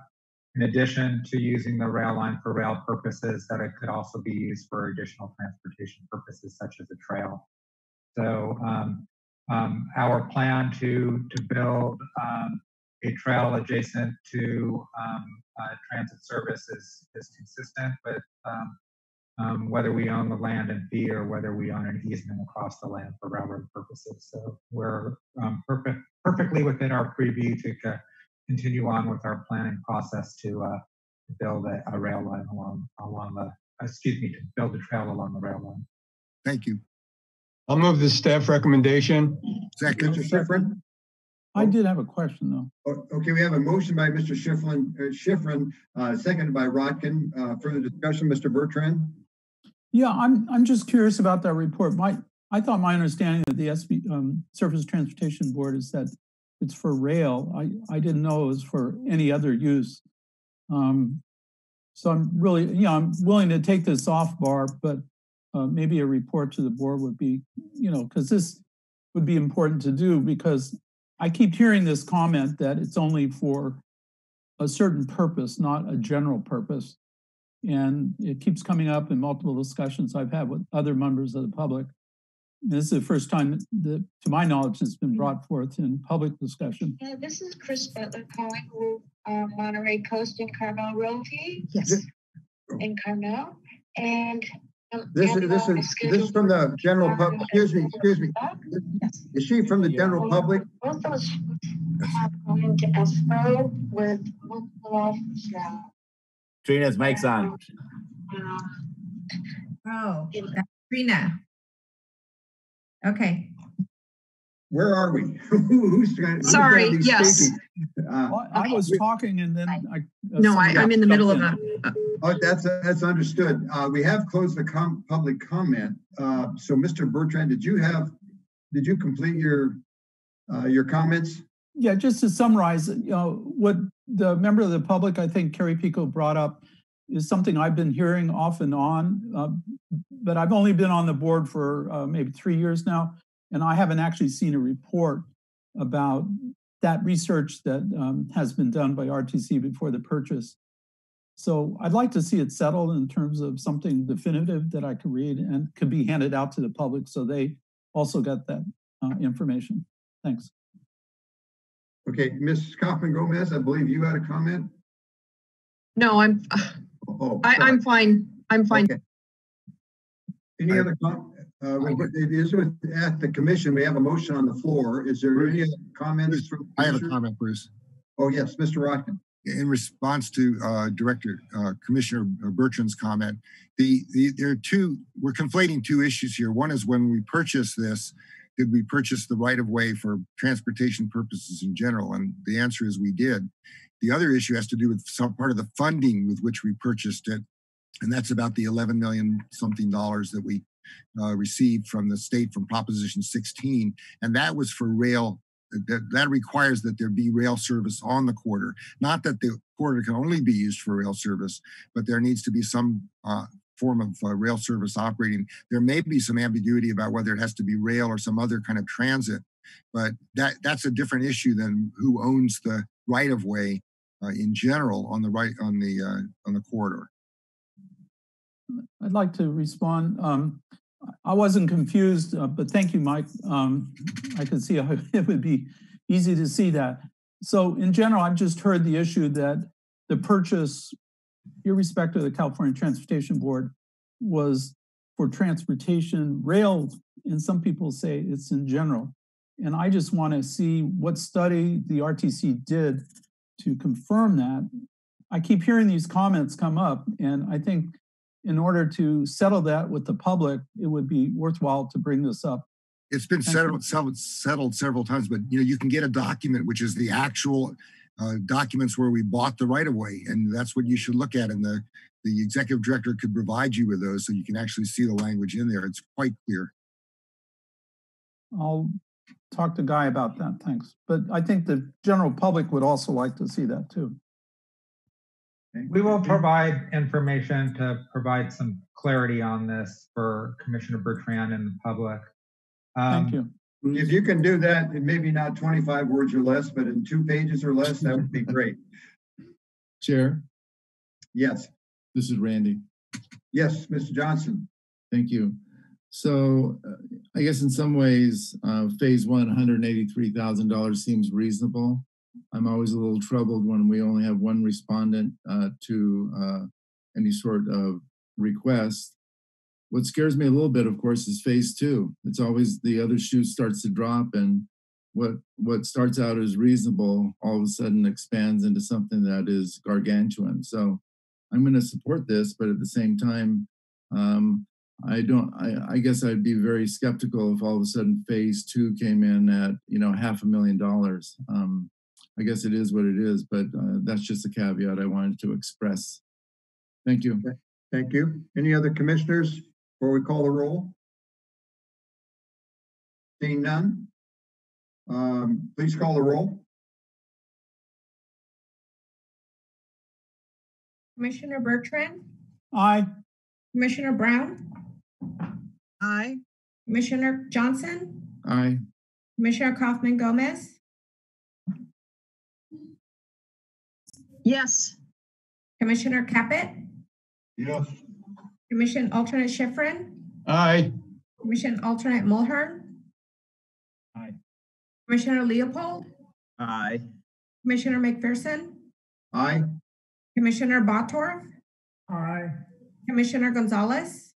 in addition to using the rail line for rail purposes, that it could also be used for additional transportation purposes such as a trail. So um, um, our plan to, to build um, a trail adjacent to um, uh, transit service is, is consistent with um, whether we own the land and fee or whether we own an easement across the land for railroad purposes. So we're um, perfect, perfectly within our preview to co- continue on with our planning process to uh, build a, a rail line along along the excuse me to build a trail along the rail line. Thank you. I'll move the staff recommendation. Second. Mr. Schiffrin? I did have a question though. Okay, we have a motion by Mr. Schiffrin, uh, Schiffrin, uh, seconded by Rotkin. Uh, further discussion, Mr. Bertrand? Yeah, I'm, I'm just curious about that report. My, I thought my understanding of the SB, um, Surface Transportation Board is that it's for rail. I, I didn't know it was for any other use. Um, so I'm really, you know, I'm willing to take this off bar, but, uh, maybe a report to the board would be, you know, because this would be important to do because I keep hearing this comment that it's only for a certain purpose, not a general purpose. And it keeps coming up in multiple discussions I've had with other members of the public. This is the first time that, to my knowledge, it's been brought forth in public discussion. Yeah, this is Chris Butler calling with uh, Monterey Coast and Carmel Realty. Yes. In Carmel, and. um, This is, this is, this is from the general public, excuse me, excuse me. Is she from the general public? Both those have gone into escrow with multiple offers now. Trina's mic's on. Oh, that's Trina. Okay. Where are we? (laughs) Who's trying? who's Sorry, gonna yes. Uh, Well, I was talking and then I. No, I, I'm in the middle of a, Oh, that's, that's understood. Uh, we have closed the com, public comment. Uh, so Mr. Bertrand, did you have, did you complete your, uh, your comments? Yeah, just to summarize, you know, what the member of the public, I think Carrie Pico brought up is something I've been hearing off and on, uh, but I've only been on the board for uh, maybe three years now, and I haven't actually seen a report about that research that um, has been done by RTC before the purchase. So I'd like to see it settled in terms of something definitive that I could read and could be handed out to the public so they also get that uh, information. Thanks. Okay, Ms. Coffman-Gomez, I believe you had a comment? no, I'm, Oh, I, I'm fine. I'm fine. Any other, com- uh, it is with, at the commission, we have a motion on the floor. Is there any other comments from? I have a comment, Bruce. Oh, yes, Mr. Rotkin. In response to uh, Director uh, Commissioner Bertrand's comment, the, the, there are two, we're conflating two issues here. One is when we purchase this, did we purchase the right of way for transportation purposes in general? And the answer is we did. The other issue has to do with some part of the funding with which we purchased it. And that's about the 11 million something dollars that we uh, received from the state from Proposition 16. And that was for rail that, that requires that there be rail service on the corridor. Not that the corridor can only be used for rail service, but there needs to be some uh, form of uh, rail service operating. There may be some ambiguity about whether it has to be rail or some other kind of transit, but that that's a different issue than who owns the right of way uh, in general on the right on the uh, on the corridor. I'd like to respond. Um, I wasn't confused, uh, but thank you, Mike. Um, I could see how (laughs) it would be easy to see that. So in general, I've just heard the issue that the purchase, irrespective of the California Transportation Board, was for transportation, rail, and some people say it's in general. And I just want to see what study the RTC did to confirm that. I keep hearing these comments come up, and I think in order to settle that with the public, it would be worthwhile to bring this up. It's been settled, settled, settled several times, but you know, you can get a document, which is the actual uh, documents where we bought the right of way. And that's what you should look at. And the, the executive director could provide you with those so you can actually see the language in there. It's quite clear. I'll talk to Guy about that, thanks. But I think the general public would also like to see that too. We will provide information to provide some clarity on this for Commissioner Bertrand and the public. Thank Um, you. If you can do that, maybe not 25 words or less, but in two pages or less, that would be (laughs) great. Chair, Yes, this is Randy. yes, Mr. Johnson. Thank you. So uh, I guess in some ways, uh, phase one, $183,000 seems reasonable. I'm always a little troubled when we only have one respondent uh, to uh, any sort of request. What scares me a little bit, of course, is phase two. It's always the other shoe starts to drop and what what starts out as reasonable all of a sudden expands into something that is gargantuan. So I'm going to support this, but at the same time, um, I don't. I, I guess I'd be very skeptical if all of a sudden phase two came in at you know half a million dollars. Um, I guess it is what it is, but uh, that's just a caveat I wanted to express. Thank you. Thank you. Any other commissioners before we call the roll? Seeing none, um, please call the roll. Commissioner Bertrand? Aye. Commissioner Brown? Aye. Commissioner Johnson? Aye. Commissioner Coffman-Gomez? Yes. Commissioner Caput? Yes. Commission Alternate Schiffrin, Aye. Commission Alternate Mulhern. Aye. Commissioner Leopold, Aye. Commissioner McPherson, Aye. Commissioner Bottorff, Aye. Commissioner Gonzalez,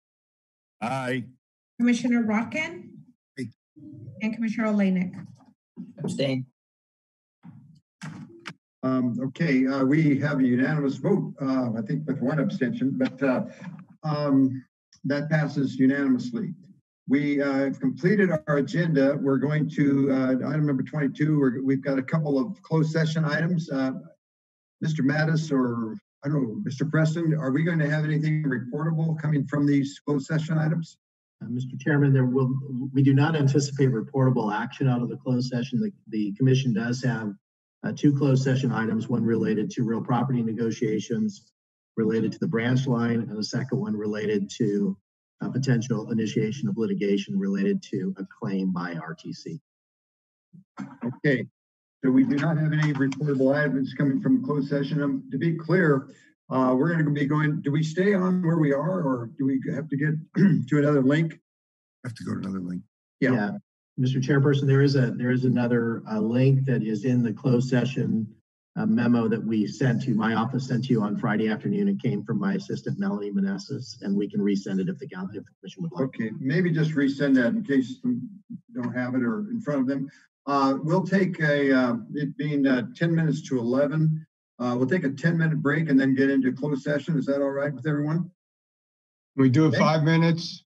Aye. Commissioner Rotkin, Aye. and Commissioner Olejnik. Abstain. Um, okay, uh, we have a unanimous vote, uh, I think with one abstention, but, uh, um, that passes unanimously. We, uh, have completed our agenda. We're going to, uh, item number twenty-two, we're, we've got a couple of closed session items. Uh, Mr. Mattis or, I don't know, Mr. Preston, are we going to have anything reportable coming from these closed session items? Uh, Mr. Chairman, there will, we do not anticipate reportable action out of the closed session. The, the commission does have uh, two closed session items, one related to real property negotiations related to the branch line, and the second one related to uh, potential initiation of litigation related to a claim by RTC. Okay, so we do not have any reportable items coming from closed session. Um, to be clear, uh, we're gonna be going, do we stay on where we are or do we have to get (clears throat) to another link? Have to go to another link. Yeah. Mr. Chairperson, there is a, there is another uh, link that is in the closed session uh, memo that we sent to, my office sent to you on Friday afternoon. It came from my assistant Melanie Manessis, and we can resend it if the coun- if the commission would like. Okay, maybe just resend that in case some don't have it or in front of them. Uh, we'll take a, uh, it being, uh, ten minutes to eleven. Uh, we'll take a ten minute break and then get into closed session. Is that all right with everyone? We do it five minutes?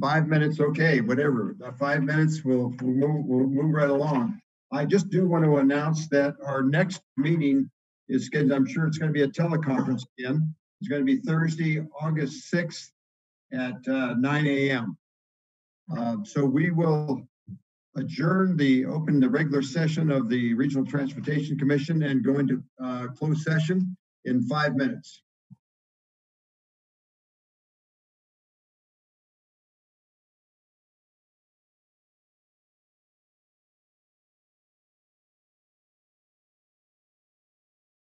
Five minutes, okay, whatever. Uh, Five minutes, we'll, we'll move, we'll move right along. I just do want to announce that our next meeting is scheduled, I'm sure it's going to be a teleconference again. It's going to be Thursday, August sixth at uh, nine AM. Uh, So we will adjourn the, open the regular session of the Regional Transportation Commission and go into uh, closed session in five minutes.